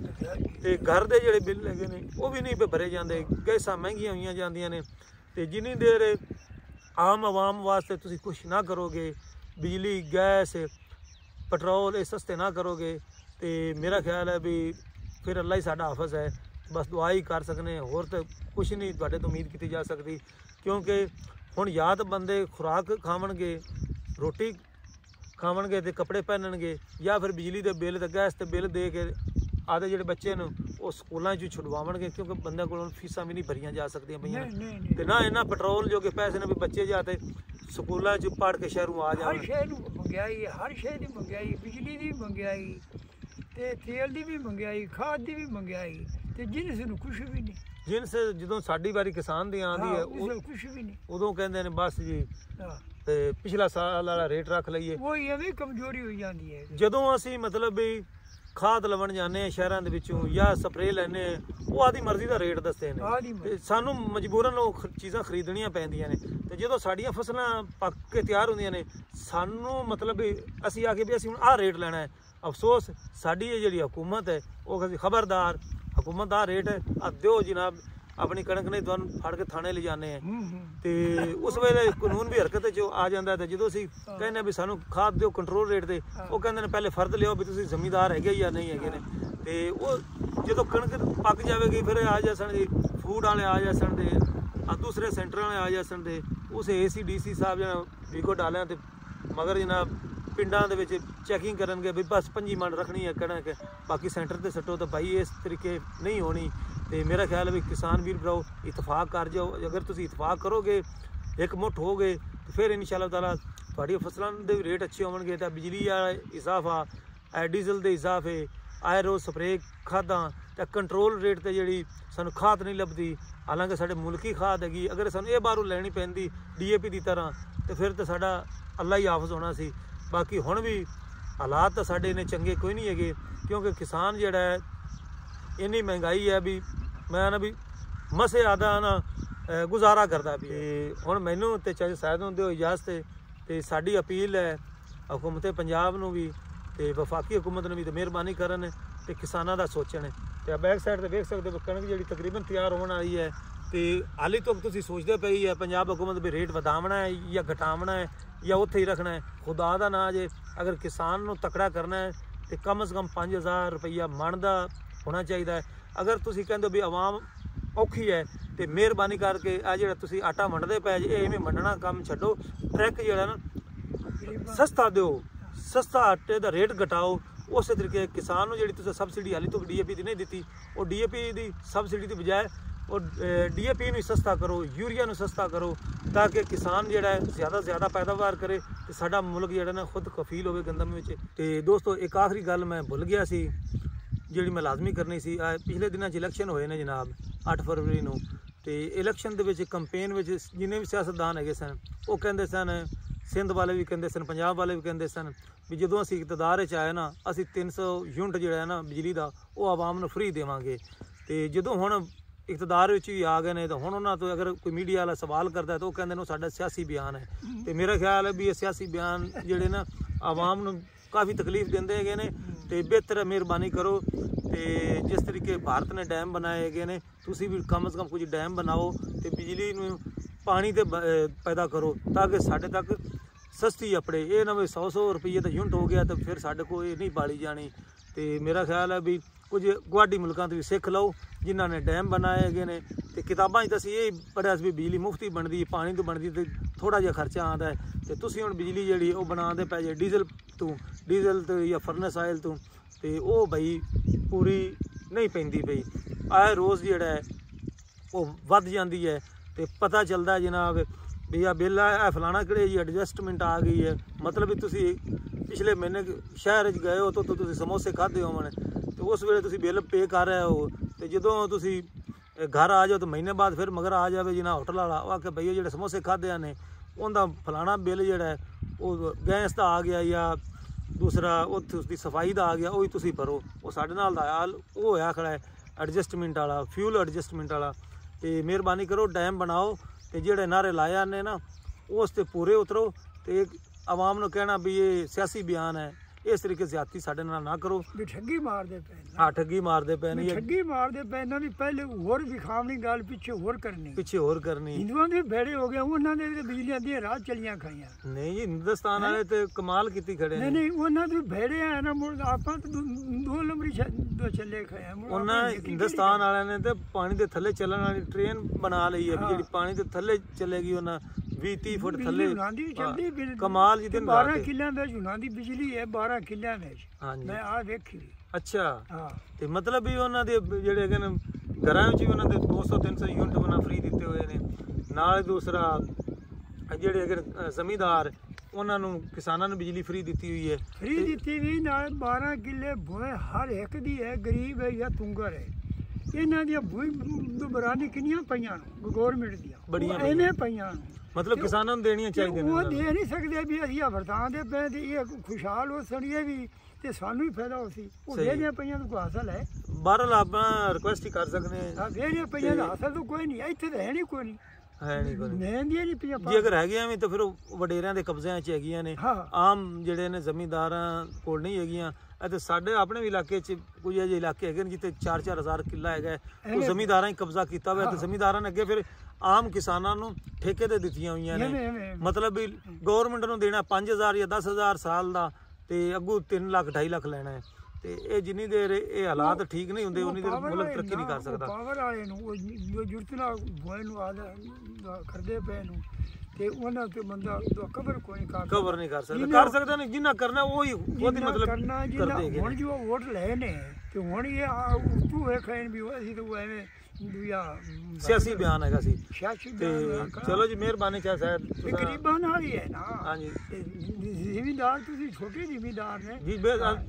ਤੇ ਘਰ ਦੇ ਜਿਹੜੇ ਬਿੱਲ ਹੈਗੇ ਨੇ, ਉਹ ਵੀ ਨਹੀਂ ਭਰੇ ਜਾਂਦੇ। ਗੈਸਾਂ ਮਹਿੰਗੀਆਂ ਹੋਈਆਂ ਜਾਂਦੀਆਂ ਨੇ। ਤੇ ਜਿੰਨੀ ਦੇਰ ਆਮ ਆਵਾਮ ਵਾਸਤੇ ਤੁਸੀਂ ਕੁਝ ਨਾ ਕਰੋਗੇ, ਬਿਜਲੀ, ਗੈਸ, ਪੈਟਰੋਲ, ਇਹ ਸਸਤੇ ਨਾ ਕਰੋਗੇ ਤੇ ਮੇਰਾ ਖਿਆਲ ਹੈ ਵੀ ਫਿਰ ਅੱਲਾ ਹੀ ਸਾਡਾ ਹਾਫਜ਼ ਹੈ। ਬਸ ਦੁਆ ਹੀ ਕਰ ਸਕਨੇ। ਹੋਰ ਤਾਂ ਕੁਝ ਨਹੀਂ ਤੁਹਾਡੇ ਤੋਂ ਉਮੀਦ ਕੀਤੀ ਜਾ ਸਕਦੀ। ਕਿਉਂਕਿ ਹੁਣ ਯਾਦ ਬੰਦੇ ਖੁਰਾਕ ਖਾਵਣਗੇ ਰੋਟੀ ਖਾਵਣਗੇ ਤੇ ਕੱਪੜੇ ਪਹਿਨਣਗੇ ਜਾਂ ਫਿਰ ਬਿਜਲੀ ਦੇ ਬਿੱਲ ਤੇ ਗੈਸ ਤੇ ਬਿੱਲ ਦੇ ਕੇ ਆਦੇ ਜਿਹੜੇ ਬੱਚੇ ਨੇ ਉਹ ਸਕੂਲਾਂ 'ਚ ਛੁਡਵਾਉਣਗੇ ਕਿਉਂਕਿ ਬੰਦਿਆਂ ਕੋਲੋਂ ਫੀਸਾਂ ਵੀ ਨਹੀਂ ਭਰੀਆਂ ਜਾ ਸਕਦੀਆਂ ਪਈਆਂ। ਤੇ ਨਾ ਇਹਨਾਂ ਪੈਟਰੋਲ ਜੋ ਕਿ ਪੈਸੇ ਨੇ ਵੀ ਬੱਚੇ ਜਾਤੇ ਸਕੂਲਾਂ 'ਚ ਪੜ ਕੇ ਸ਼ਹਿਰੋਂ ਆ ਹਰ ਜਾਣ ਸ਼ੈ ਨੂੰ ਮੰਗਿਆਈ ਹਰ ਸ਼ੈ ਦੀ ਮੰਗਿਆਈ ਬਿਜਲੀ ਦੀ ਮੰਗਿਆਈ। ਤੇ ਤੇਲ ਦੀ ਵੀ ਮੰਗਿਆਈ ਖਾਦ ਦੀ ਵੀ ਮੰਗਿਆਈ ਤੇ ਜਿਨਸ ਨੂੰ ਕੁਝ ਵੀ ਨਹੀਂ। ਜਿਨਸ ਜਦੋਂ ਸਾਡੀ ਵਾਰੀ ਕਿਸਾਨ ਦੀ ਆਂਦੀ ਹੈ ਉਹ- ਕੁਝ ਵੀ ਨਹੀਂ। ਉਦੋਂ ਕਹਿੰਦੇ ਨੇ ਬਸ ਜੀ। ਤੇ ਪਿਛਲਾ ਸਾਲ ਵਾਲਾ ਰੇਟ ਰੱਖ ਲਈਏ। ਉਹ ਐਵੇਂ ਕਮਜ਼ੋਰੀ ਹੋਈ ਜਾਂਦੀ ਹੈ। ਜਦੋਂ ਅਸੀਂ ਮਤਲਬ ਵੀ ਖਾਦ ਲਵਣ ਜਾਂਦੇ ਆ ਸ਼ਹਿਰਾਂ ਦੇ ਵਿੱਚੋਂ ਜਾਂ ਸਪਰੇਅ ਲੈਣੇ ਆ ਉਹ ਆਦੀ ਮਰਜ਼ੀ ਦਾ ਰੇਟ ਦੱਸਦੇ ਨੇ। ਤੇ ਸਾਨੂੰ ਮਜਬੂਰਨ ਉਹ ਚੀਜ਼ਾਂ ਖਰੀਦਣੀਆਂ ਪੈਂਦੀਆਂ ਨੇ। ਤੇ ਜਦੋਂ ਸਾਡੀਆਂ ਫਸਲਾਂ ਪੱਕ ਕੇ ਤਿਆਰ ਹੁੰਦੀਆਂ ਨੇ ਸਾਨੂੰ ਮਤਲਬ ਅਸੀਂ ਆ ਕੇ ਵੀ ਅਸੀਂ ਹੁਣ ਆਹ ਰੇਟ ਲੈਣਾ ਹੈ। ਅਫਸੋਸ ਸਾਡੀ ਇਹ ਜਿਹੜੀ ਹਕੂਮਤ ਹੈ ਉਹ ਕਹਿੰਦੀ ਖਬਰਦਾਰ ਹਕੂਮਤ ਦਾ ਰੇਟ ਆ ਦਿਓ ਜਨਾਬ ਆਪਣੀ ਕਣਕ ਨੇ ਤੁਹਾਨੂੰ ਫੜ ਕੇ ਥਾਣੇ ਲਿਜਾਣੇ ਆ ਹੂੰ। ਹੂੰ ਤੇ ਉਸ ਵੇਲੇ ਕਾਨੂੰਨ ਵੀ ਹਰਕਤ 'ਚ ਆ ਜਾਂਦਾ ਤੇ ਜਦੋਂ ਅਸੀਂ ਕਹਿੰਦੇ ਵੀ ਸਾਨੂੰ ਖਾਦ ਦਿਓ ਕੰਟਰੋਲ ਰੇਟ ਤੇ ਉਹ ਕਹਿੰਦੇ ਨੇ ਪਹਿਲੇ ਫਰਜ਼ ਲਿਓ ਵੀ ਤੁਸੀਂ ਜ਼ਮੀਂਦਾਰ ਹੈਗੇ ਜਾਂ ਨਹੀਂ ਹੈਗੇ ਨੇ। ਤੇ ਉਹ ਜਦੋਂ ਕਣਕ ਪੱਕ ਜਾਵੇਗੀ ਫਿਰ ਆ ਜਾਸਣ ਜੀ ਫੂਡ ਵਾਲੇ ਆ ਜਾਸਣ ਦੇ ਆ ਦੂਸਰੇ ਸੈਂਟਰ ਵਾਲੇ ਆ ਜਾਸਣ ਦੇ ਉਸ ਏਸੀਡੀਸੀ ਸਾਹਿਬ ਜਨਾ ਵੀਕੋ ਡਾਲਿਆਂ ਤੇ ਮਗਰ ਜਨਾਬ ਪਿੰਡਾਂ ਦੇ ਵਿੱਚ ਚੈਕਿੰਗ ਕਰਨਗੇ ਵੀ ਬਸ ਪੰਜੀ ਮਣ ਰੱਖਣੀ ਹੈ ਕਣਕ ਬਾਕੀ ਸੈਂਟਰ ਤੇ ਸੱਟੋ ਤਾਂ ਭਾਈ ਇਸ ਤਰੀਕੇ ਨਹੀਂ ਹੋਣੀ। ਤੇ ਮੇਰਾ ਖਿਆਲ ਹੈ ਵੀ ਕਿਸਾਨ ਵੀਰ ਭਰਾਓ, ਇਤਫਾਕ ਕਰ ਜਾਓ। ਅਗਰ ਤੁਸੀਂ ਇਤਫਾਕ ਕਰੋਗੇ, ਇੱਕ ਮੁੱਠ ਹੋ ਗਏ ਤੇ ਫਿਰ ਇਨਸ਼ਾਅੱਲਾ ਤਾਲਾ ਤੁਹਾਡੀਆਂ ਫਸਲਾਂ ਦੇ ਰੇਟ ਅੱਛੇ ਹੋਣਗੇ, ਤਾਂ ਬਿਜਲੀ ਵਾਲਾ ਇਜ਼ਾਫਾ ਐ ਡੀਜ਼ਲ ਦੇ ਇਜ਼ਾਫੇ, ਆਇਰੋ ਸਪਰੇ ਖਾਦਾਂ, ਤਾਂ ਕੰਟਰੋਲ ਰੇਟ ਤੇ ਜਿਹੜੀ ਸਾਨੂੰ ਖਾਦ ਨਹੀਂ ਲੱਭਦੀ, ਹਾਲਾਂਕਿ ਸਾਡੇ ਮੁਲਕੀ ਖਾਦ ਹੈਗੀ, ਅਗਰ ਸਾਨੂੰ ਇਹ ਬਾਹਰੋਂ ਲੈਣੀ ਪੈਂਦੀ ਡੀਏਪੀ ਦੀ ਤਰ੍ਹਾਂ, ਤੇ ਫਿਰ ਤਾਂ ਸਾਡਾ ਅੱਲਾ ਹੀ ਹਾਫਜ਼ ਹੋਣਾ ਸੀ। ਬਾਕੀ ਹੁਣ ਵੀ ਹਾਲਾਤ ਤਾਂ ਸਾਡੇ ਨੇ ਚੰਗੇ ਕੋਈ ਨਹੀਂ ਹੈਗੇ ਕਿਉਂਕਿ ਕਿਸਾਨ ਜਿਹੜਾ ਹੈ ਇੰਨੀ ਮਹਿੰਗਾਈ ਹੈ ਵੀ ਮੈਂ ਨਾ ਵੀ ਮਸੇ ਆਦਾ ਨਾ ਗੁਜ਼ਾਰਾ ਕਰਦਾ ਵੀ ਤੇ ਹੁਣ ਮੈਨੂੰ ਤੇ ਚਾਹੇ ਸ਼ਾਇਦ ਨੂੰ ਦਿਓ ਇਜਾਜ਼ਤ ਤੇ ਸਾਡੀ ਅਪੀਲ ਹੈ ਹਕੂਮਤ ਪੰਜਾਬ ਨੂੰ ਵੀ ਤੇ ਵਫਾਕੀ ਹਕੂਮਤ ਨੂੰ ਵੀ ਤੇ ਮਿਹਰਬਾਨੀ ਕਰਨ ਤੇ ਕਿਸਾਨਾਂ ਦਾ ਸੋਚਣ। ਤੇ ਆ ਬੈਕ ਸਾਈਡ ਤੇ ਵੇਖ ਸਕਦੇ ਹੋ ਕਣਕ ਜਿਹੜੀ ਤਕਰੀਬਨ ਤਿਆਰ ਹੋਣ ਵਾਲੀ ਹੈ ਤੇ ਹਾਲੇ ਤੱਕ ਤੁਸੀਂ ਸੋਚਦੇ ਪਈ ਹੈ ਪੰਜਾਬ ਹਕੂਮਤ ਵੀ ਰੇਟ ਵਧਾਉਣਾ ਹੈ ਜਾਂ ਘਟਾਉਣਾ ਹੈ ਜਾਂ ਉੱਥੇ ਹੀ ਰੱਖਣਾ ਹੈ। ਖੁਦਾ ਦਾ ਨਾਂ ਜੇ ਅਗਰ ਕਿਸਾਨ ਨੂੰ ਤਕੜਾ ਕਰਨਾ ਹੈ, ਤੇ ਕਮ ਸੇ ਕਮ 5000 ਰੁਪਈਆ ਮਣ ਦਾ ਹੋਣਾ ਚਾਹੀਦਾ ਹੈ। ਅਗਰ ਤੁਸੀਂ ਕਹਿੰਦੇ ਹੋ ਵੀ ਆਵਾਮ ਔਖੀ ਹੈ, ਤੇ ਮਿਹਰਬਾਨੀ ਕਰਕੇ ਆ ਜਿਹੜਾ ਤੁਸੀਂ ਆਟਾ ਵੰਡਦੇ ਪਏ ਜੇ, ਇਹ ਐਵੇਂ ਵੰਡਣਾ, ਕੰਮ ਛੱਡੋ। ਟਰੈਕ ਜਿਹੜਾ ਨਾ, ਸਸਤਾ ਦਿਓ, ਸਸਤਾ ਆਟੇ ਦਾ ਰੇਟ ਘਟਾਓ। ਉਸੇ ਤਰੀਕੇ ਕਿਸਾਨ ਨੂੰ ਜਿਹੜੀ ਤੁਸੀਂ ਸਬਸਿਡੀ ਹਾਲੇ ਤੱਕ ਡੀਏਪੀ ਦੀ ਨਹੀਂ ਦਿੱਤੀ, ਉਹ ਡੀਏਪੀ ਦੀ ਸਬਸਿਡੀ ਦੀ ਬਜਾਏ ਉਹ ਡੀਏਪੀ ਨੂੰ ਸਸਤਾ ਕਰੋ, ਯੂਰੀਆ ਨੂੰ ਸਸਤਾ ਕਰੋ, ਤਾਂ ਕਿ ਕਿਸਾਨ ਜਿਹੜਾ ਹੈ, ਜ਼ਿਆਦਾ ਤੋਂ ਜ਼ਿਆਦਾ ਪੈਦਾਵਾਰ ਕਰੇ ਤੇ ਸਾਡਾ ਮੁਲਕ ਜਿਹੜਾ ਨਾ ਖੁਦ ਕਫੀਲ ਹੋਵੇ ਗੰਦਮ ਵਿੱਚ। ਤੇ ਦੋਸਤੋ, ਇੱਕ ਆਖਰੀ ਗੱਲ ਮੈਂ ਭੁੱਲ ਗਿਆ ਸੀ, ਜਿਹੜੀ ਮੈਂ ਲਾਜ਼ਮੀ ਕਰਨੀ ਸੀ। ਆਹ ਪਿਛਲੇ ਦਿਨਾਂ 'ਚ ਇਲੈਕਸ਼ਨ ਹੋਏ ਨੇ ਜਨਾਬ 8 ਫਰਵਰੀ ਨੂੰ। ਤੇ ਇਲੈਕਸ਼ਨ ਦੇ ਵਿੱਚ ਕੰਪੇਨ ਵਿੱਚ ਜਿੰਨੇ ਵੀ ਸਿਆਸਤਦਾਨ ਹੈਗੇ ਸਨ, ਉਹ ਕਹਿੰਦੇ ਸਨ, ਸਿੰਧ ਵਾਲੇ ਵੀ ਕਹਿੰਦੇ ਸਨ, ਪੰਜਾਬ ਵਾਲੇ ਵੀ ਕਹਿੰਦੇ ਸਨ, ਵੀ ਜਦੋਂ ਅਸੀਂ ਇਕਤਦਾਰ ਵਿੱਚ ਆਏ ਨਾ, ਅਸੀਂ 300 ਯੂਨਿਟ ਜਿਹੜਾ ਹੈ ਨਾ ਬਿਜਲੀ ਦਾ, ਉਹ ਆਵਾਮ ਨੂੰ ਫ੍ਰੀ ਦੇਵਾਂਗੇ। ਤੇ ਜਦੋਂ ਹੁਣ ਇਕਤਦਾਰ ਵਿੱਚ ਵੀ ਆ ਗਏ ਨੇ, ਤਾਂ ਹੁਣ ਉਹਨਾਂ ਤੋਂ ਅਗਰ ਕੋਈ ਮੀਡੀਆ ਵਾਲਾ ਸਵਾਲ ਕਰਦਾ ਤਾਂ ਉਹ ਕਹਿੰਦੇ ਨੇ ਉਹ ਸਾਡਾ ਸਿਆਸੀ ਬਿਆਨ ਹੈ। ਤੇ ਮੇਰਾ ਖਿਆਲ ਹੈ ਵੀ ਇਹ ਸਿਆਸੀ ਬਿਆਨ ਜਿਹੜੇ ਨਾ ਆਵਾਮ ਨੂੰ ਕਾਫੀ ਤਕਲੀਫ ਦਿੰਦੇ ਹੈਗੇ ਨੇ ਤੇ ਬਿਹਤਰ ਹੈ ਮਿਹਰਬਾਨੀ ਕਰੋ ਤੇ ਜਿਸ ਤਰੀਕੇ ਭਾਰਤ ਨੇ ਡੈਮ ਬਣਾਏ ਹੈਗੇ ਨੇ, ਤੁਸੀਂ ਵੀ ਕਮ ਸੇ ਕਮ ਕੁਝ ਡੈਮ ਬਣਾਓ ਤੇ ਬਿਜਲੀ ਨੂੰ ਪਾਣੀ ਤੇ ਪੈਦਾ ਕਰੋ ਤਾਂ ਕਿ ਸਾਡੇ ਤੱਕ ਸਸਤੀ ਆਪਣੇ, ਇਹ ਨਵੇਂ ਵੀ 100 100 ਰੁਪਏ ਦਾ ਯੂਨਿਟ ਹੋ ਗਿਆ ਤਾਂ ਫਿਰ ਸਾਡੇ ਕੋਲ ਇਹ ਨਹੀਂ ਬਾਲੀ ਜਾਣੀ। ਤੇ ਮੇਰਾ ਖਿਆਲ ਹੈ ਵੀ ਕੁਝ ਗੁਆਢੀ ਮੁਲਕਾਂ ਤੋਂ ਵੀ ਸਿੱਖ ਲਓ, ਜਿਨ੍ਹਾਂ ਨੇ ਡੈਮ ਬਣਾਏ ਹੈਗੇ ਨੇ। ਤੇ ਕਿਤਾਬਾਂ 'ਚ ਤਾਂ ਅਸੀਂ ਇਹ ਪੜ੍ਹਿਆ ਸੀ ਵੀ ਬਿਜਲੀ ਮੁਫਤੀ ਬਣਦੀ ਹੈ ਪਾਣੀ ਤੋਂ ਬਣਦੀ ਤੇ ਥੋੜਾ ਜਿਹਾ ਖਰਚਾ ਆਉਂਦਾ ਹੈ। ਤੇ ਤੁਸੀਂ ਹੁਣ ਬਿਜਲੀ ਜਿਹੜੀ ਉਹ ਬਣਾਉਂਦੇ ਪੈ ਜੇ ਡੀਜ਼ਲ ਤੋਂ ਡੀਜ਼ਲ ਤੋਂ ਜਾਂ ਫਰਨਸ ਆਇਲ ਤੋਂ, ਤੇ ਉਹ ਬਈ ਪੂਰੀ ਨਹੀਂ ਪੈਂਦੀ ਪਈ। ਆਏ ਰੋਜ਼ ਜਿਹੜਾ ਹੈ, ਉਹ ਵੱਧ ਜਾਂਦੀ ਹੈ। ਤੇ ਪਤਾ ਚੱਲਦਾ ਜਨਾਬ ਵੀ ਆ ਬਿੱਲ ਆ ਇਹ ਫਲਾਣਾ ਕਿਹੜੇ ਜੀ ਐਡਜਸਟਮੈਂਟ ਆ ਗਈ ਹੈ। ਮਤਲਬ ਵੀ ਤੁਸੀਂ ਪਿਛਲੇ ਮਹੀਨੇ ਸ਼ਹਿਰ 'ਚ ਗਏ ਹੋ, ਤਾਂ ਉੱਥੋਂ ਤੁਸੀਂ ਸਮੋਸੇ ਖਾਦੇ ਹੋਵਣ। ਤੇ ਉਸ ਵੇਲੇ ਤੁਸੀਂ ਬਿੱਲ ਪੇ ਕਰ ਰਹੇ ਹੋ ਤੇ ਜਦੋਂ ਤੁਸੀਂ ਘਰ ਆ ਜਾਓ ਤਾਂ ਮਹੀਨੇ ਬਾਅਦ ਫਿਰ ਮਗਰ ਆ ਜਾਵੇ ਜਿਨਾ ਹੋਟਲ ਵਾਲਾ, ਉਹ ਆ ਕੇ ਭਈਆ ਜਿਹੜੇ ਸਮੋਸੇ ਖਾਦੇ ਨੇ, ਉਹਦਾ ਫਲਾਣਾ ਬਿੱਲ ਜਿਹੜਾ ਉਹ ਗੈਸ ਦਾ ਆ ਗਿਆ ਜਾਂ ਦੂਸਰਾ ਉੱਥੇ ਉਸਦੀ ਸਫ਼ਾਈ ਦਾ ਆ ਗਿਆ, ਉਹ ਹੀ ਤੁਸੀਂ ਭਰੋ। ਉਹ ਸਾਡੇ ਨਾਲ ਦਾ ਹਾਲ ਉਹ ਹੋਇਆ ਖੜਾ ਹੈ ਐਡਜਸਟਮੈਂਟ ਵਾਲਾ ਫਿਊਲ ਐਡਜਸਟਮੈਂਟ ਵਾਲਾ। ਤੇ ਮਿਹਰਬਾਨੀ ਕਰੋ ਡੈਮ ਬਣਾਓ ਤੇ ਜਿਹੜੇ ਨਾਰੇ ਲਾਇਆ ਨੇ ਨਾ, ਉਸ ਤੇ ਪੂਰੇ ਉਤਰੋ ਤੇ ਆਵਾਮ ਨੂੰ ਕਹਿਣਾ ਵੀ ਇਹ ਸਿਆਸੀ ਬਿਆਨ ਹੈ। ਇਸ ਤਰੀਕੇ ਜ਼ਿਆਦਤੀ ਸਾਡੇ ਨਾਲ ਨਾ ਕਰੋ। ਵੀ ਠੱਗੀ ਮਾਰਦੇ ਪਏ ਆ ਠੱਗੀ ਮਾਰਦੇ ਪਏ ਨੇ। ਠੱਗੀ ਮਾਰਦੇ ਪਏ ਇਹਨਾਂ ਦੀ ਪਹਿਲੇ ਹੋਰ ਵਿਖਾਵਣੀ ਗੱਲ ਪਿੱਛੇ ਹੋਰ ਕਰਨੀ। ਪਿੱਛੇ ਹੋਰ ਕਰਨੀ। ਹਿੰਦੂਆਂ ਦੇ ਭੇੜੇ ਹੋ ਗਏ ਉਹਨਾਂ ਦੇ ਬਿਜਲੀਆਂ ਦੀਆਂ ਰਾਹ ਚਲੀਆਂ ਖਾਈਆਂ ਨਹੀਂ ਜੀ ਹਿੰਦੁਸਤਾਨ ਵਾਲੇ ਤੇ ਕਮਾਲ ਕੀਤੀ ਖੜੇ ਨੇ। ਨਹੀਂ ਉਹਨਾਂ ਦੇ ਭੇੜੇ ਆ ਨਾ ਮੁੜ ਆਪਾਂ ਤਾਂ ਦੋ- ਨੰਬਰੀ ਦੋ ਚੱਲੇ ਮੁੜ ਉਹਨਾਂ ਹਿੰਦੁਸਤਾਨ ਵਾਲਿਆਂ ਨੇ ਤੇ ਪਾਣੀ ਦੇ ਥੱਲੇ ਚੱਲਣ ਵਾਲੀ ਟ੍ਰੇਨ ਬਣਾ ਲਈ ਹੈ ਹਾਂ। ਜਿਹੜੀ ਪਾਣੀ ਦੇ ਥੱਲੇ ਚੱਲੇਗੀ ਉਹਨਾਂ 20 30 ਫੁੱਟ ਥੱਲੇ ਚੱਲਦੀ ਬਿਜਲੀ। ਕਮਾਲ ਜੀ ਤੇ ਦਿਨ 12 ਰਾਤ ਕਿੱਲਿਆਂ ਵਿੱਚ ਉਹਨਾਂ ਦੀ ਬਿਜਲੀ ਹੈ 12 ਕਿੱਲਿਆਂ ਵਿੱਚ ਮੈਂ ਆ ਵੇਖੀ। ਅੱਛਾ। ਹਾਂ। ਤੇ ਮਤਲਬ ਵੀ ਉਹਨਾਂ ਦੇ ਜਿਹੜੇ ਹੈਗੇ ਨੇ ਘਰਾਂ ਵਿੱਚ ਵੀ ਉਹਨਾਂ ਦੇ 200 300 ਯੂਨਿਟ ਉਹਨਾਂ ਫ੍ਰੀ ਦਿੱਤੇ ਹੋਏ ਨੇ। ਨਾਲ ਦੂਸਰਾ ਜਿਹੜੇ ਅਹ ਜ਼ਮੀਂਦਾਰ ਉਹਨਾਂ ਨੂੰ ਕਿਸਾਨਾਂ ਨੂੰ ਬਿਜਲੀ ਫ੍ਰੀ ਦਿੱਤੀ ਹੋਈ ਹੈ। ਫਰੀ ਦਿੱਤੀ ਵੀ ਨਾਲ 12 ਕਿੱਲੇ ਭੂਏ ਹਰ ਇੱਕ ਦੀ ਹੈ ਗਰੀਬ ਹੈ ਜਾਂ ਤੁੰਗਰ ਹੈ। ਇਹਨਾਂ ਦੀਆਂ ਦੁਬਰਾਨੀ ਕਿੰਨੀਆਂ ਪਈਆਂ ਨੂੰ? ਗਵਰਨਮੈਂਟ ਦੀਆਂ। ਬੜੀਆਂ ਐਵੇਂ ਪਈਆਂ ਨੂੰ। ਮਤਲਬ ਕਿਸਾਨਾਂ ਨੂੰ ਦੇਣੀਆਂ ਚਾਹੀਦੀਆਂ ਨੇ ਉਹ। ਦੇ ਨਹੀਂ ਸਕਦੇ ਵੀ ਅਸੀਂ ਆ ਵਰਤਾਂ ਦੇ ਪਏ ਤੇ ਇਹ ਖੁਸ਼ਹਾਲ ਹੋ ਸੜੀਏ ਵੀ ਤੇ ਸਾਨੂੰ ਹੀ ਫਾਇਦਾ ਹੋ ਸੀ। ਉਹ। ਵੇਰੀਆਂ ਪਈਆਂ ਨੂੰ ਕੋਈ ਹਾਸਲ ਹੈ। ਬਹਰਹਾਲ ਆਪਾਂ ਰਿਕੁਐਸਟ ਹੀ ਕਰ ਸਕਦੇ ਆ ਵੇਰੀਆਂ ਪਈਆਂ ਦਾ ਹਾਸਲ ਤਾਂ ਕੋਈ ਨਹੀਂ ਇੱਥੇ ਤਾਂ ਹੈ ਨਹੀਂ ਕੋਈ ਨਹੀਂ। ਹਾਂ ਹੈ ਨਹੀਂ। ਕੋਈ ਮਹਿੰਦੀਆਂ ਨਹੀਂ ਪਈਆਂ ਜੇ ਅਗਰ ਹੈਗੀਆਂ ਵੀ ਤਾਂ ਫਿਰ ਉਹ ਵਡੇਰਿਆਂ ਦੇ ਕਬਜ਼ਿਆਂ 'ਚ ਹੈਗੀਆਂ ਨੇ। ਹਾਂ। ਆਮ ਜਿਹੜੇ ਨੇ ਜ਼ਮੀਂਦਾਰਾਂ ਕੋਲ ਨਹੀਂ ਹੈਗੀਆਂ। ਅਤੇ ਸਾਡੇ ਆਪਣੇ ਵੀ ਇਲਾਕੇ 'ਚ ਕੁਝ ਅਜਿਹੇ ਇਲਾਕੇ ਹੈਗੇ ਨੇ ਜਿੱਥੇ 4-4 ਹਜ਼ਾਰ ਕਿੱਲਾ ਹੈਗਾ ਹੈ। ਉਹ ਜ਼ਮੀਂਦਾਰਾਂ ਹੀ ਕਬਜ਼ਾ ਕੀਤਾ ਹੋਇਆ ਤੇ ਹਾਂ। ਜ਼ਮੀਂਦਾਰਾਂ ਨੇ ਅੱਗੇ ਫਿਰ ਆਮ ਕਿਸਾਨਾਂ ਨੂੰ ਠੇਕੇ ਤੇ ਦਿੱਤੀਆਂ ਹੋਈਆਂ ਨੇ। ਮਤਲਬ ਵੀ ਗਵਰਨਮੈਂਟ ਨੂੰ ਦੇਣਾ 5000 ਜਾਂ 10000 ਸਾਲ ਦਾ ਤੇ ਅੱਗੂ 3 ਲੱਖ 2.5 ਲੱਖ ਲੈਣਾ ਹੈ। ਤੇ ਇਹ ਜਿੰਨੀ ਦੇਰ ਇਹ ਹਾਲਾਤ ਠੀਕ ਨਹੀਂ ਹੁੰਦੇ ਉਨੀ ਦੇਰ ਮੁਲਕ ਤਰੱਕੀ ਨਹੀਂ ਕਰ ਸਕਦਾ। ਪਾਵਰ ਵਾਲੇ ਨੂੰ ਜੁਰਤ ਨਾਲ ਬੋਏ ਨੂੰ ਆਦਾ ਕਰਦੇ ਪਏ ਨੂੰ ਤੇ ਉਹਨਾਂ ਤੇ ਬੰਦਾ ਦੋ ਕਬਰ ਕੋਈ ਕਰ ਕਵਰ ਨਹੀਂ ਕਰ ਸਕਦਾ। ਕਰ ਸਕਦਾ ਨਹੀਂ ਜਿੰਨਾ ਕਰਨਾ ਉਹੀ ਉਹਦੀ ਮਤਲਬ ਕਰਨਾ ਜਿੰਨਾ ਹੁਣ। ਜੋ ਵੋਟ ਲਏ ਨੇ ਤੇ ਹੁਣ ਇਹ ਤੂੰ ਇਹ ਖਾਣ ਵੀ ਅਸੀਂ ਤਾਂ ਐਵੇਂ ਸਿਆਸੀ ਬਿਆਨ ਹੈਗਾ ਸੀ। ਸਿਆਸੀ ਤੇ ਬਿਆਨ ਚਲੋ ਜੀ ਮਿਹਰਬਾਨੀ ਚਾਹ ਸਾਹਿਬ ਗਰੀਬਾਂ ਨਾਲ ਹੀ ਹੈ ਨਾ। ਹਾਂਜੀ। ਜ਼ਿਮੀਦਾਰ ਤੁਸੀਂ ਛੋਟੇ ਜ਼ਿਮੀਦਾਰ ਨੇ। ਜੀ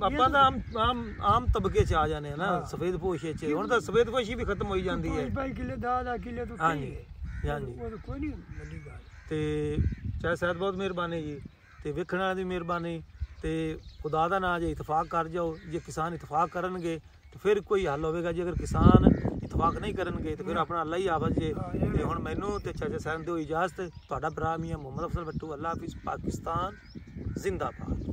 ਆਪਾਂ ਤਾਂ ਆਮ ਆਮ ਤਬਕੇ ਚ ਆ ਜਾਣੇ ਆ ਨਾ। ਸਫੇਦ ਪੋਸ਼ੇ ਚ। ਹੁਣ ਤਾਂ ਸਫੇਦ ਪੋਸ਼ੀ ਵੀ ਖਤਮ ਹੋਈ ਜਾਂਦੀ ਹੈ। ਪੰਜ ਕਿੱਲੇ ਦਾ ਦਾ ਕਿੱਲੇ ਤੋਂ ਹਾਂਜੀ, ਹਾਂਜੀ। ਕੋਈ ਨਹੀਂ ਵੱਡੀ ਗੱਲ। ਤੇ ਚਾਹ ਸਾਹਿਬ ਬਹੁਤ ਮਿਹਰਬਾਨੀ ਜੀ। ਤੇ ਵੇਖਣ ਵਾਲਿਆਂ ਦੀ ਮਿਹਰਬਾਨੀ। ਤੇ ਖੁਦਾ ਦਾ ਨਾਮ ਜੇ ਇਤਫਾਕ ਕਰ ਜਾਓ ਜੇ ਕਿਸਾਨ ਇਤਫਾਕ ਕਰਨਗੇ ਤੇ ਫਿਰ ਕੋਈ ਹੱਲ ਹੋਵੇਗਾ। ਜੇ ਅਗਰ ਕਿਸਾਨ ਇਤਫਾਕ ਨਹੀਂ ਕਰਨਗੇ ਤੇ ਫਿਰ ਆਪਣਾ ਅੱਲਾ ਹੀ ਆਵਾਜ਼ ਜੇ। ਤੇ ਹੁਣ ਮੈਨੂੰ ਤੇ ਚਾਚਾ ਸਾਹਿਬ ਦਿਓ ਇਜਾਜ਼ਤ ਤੁਹਾਡਾ ਭਰਾ ਮੀਆਂ ਮੁਹੰਮਦ ਅਫਜ਼ਲ ਬੱਟੂ ਅੱਲਾ ਹਾਫਿਜ਼ ਪਾਕਿਸਤਾਨ ਜ਼ਿੰਦਾਬਾਦ।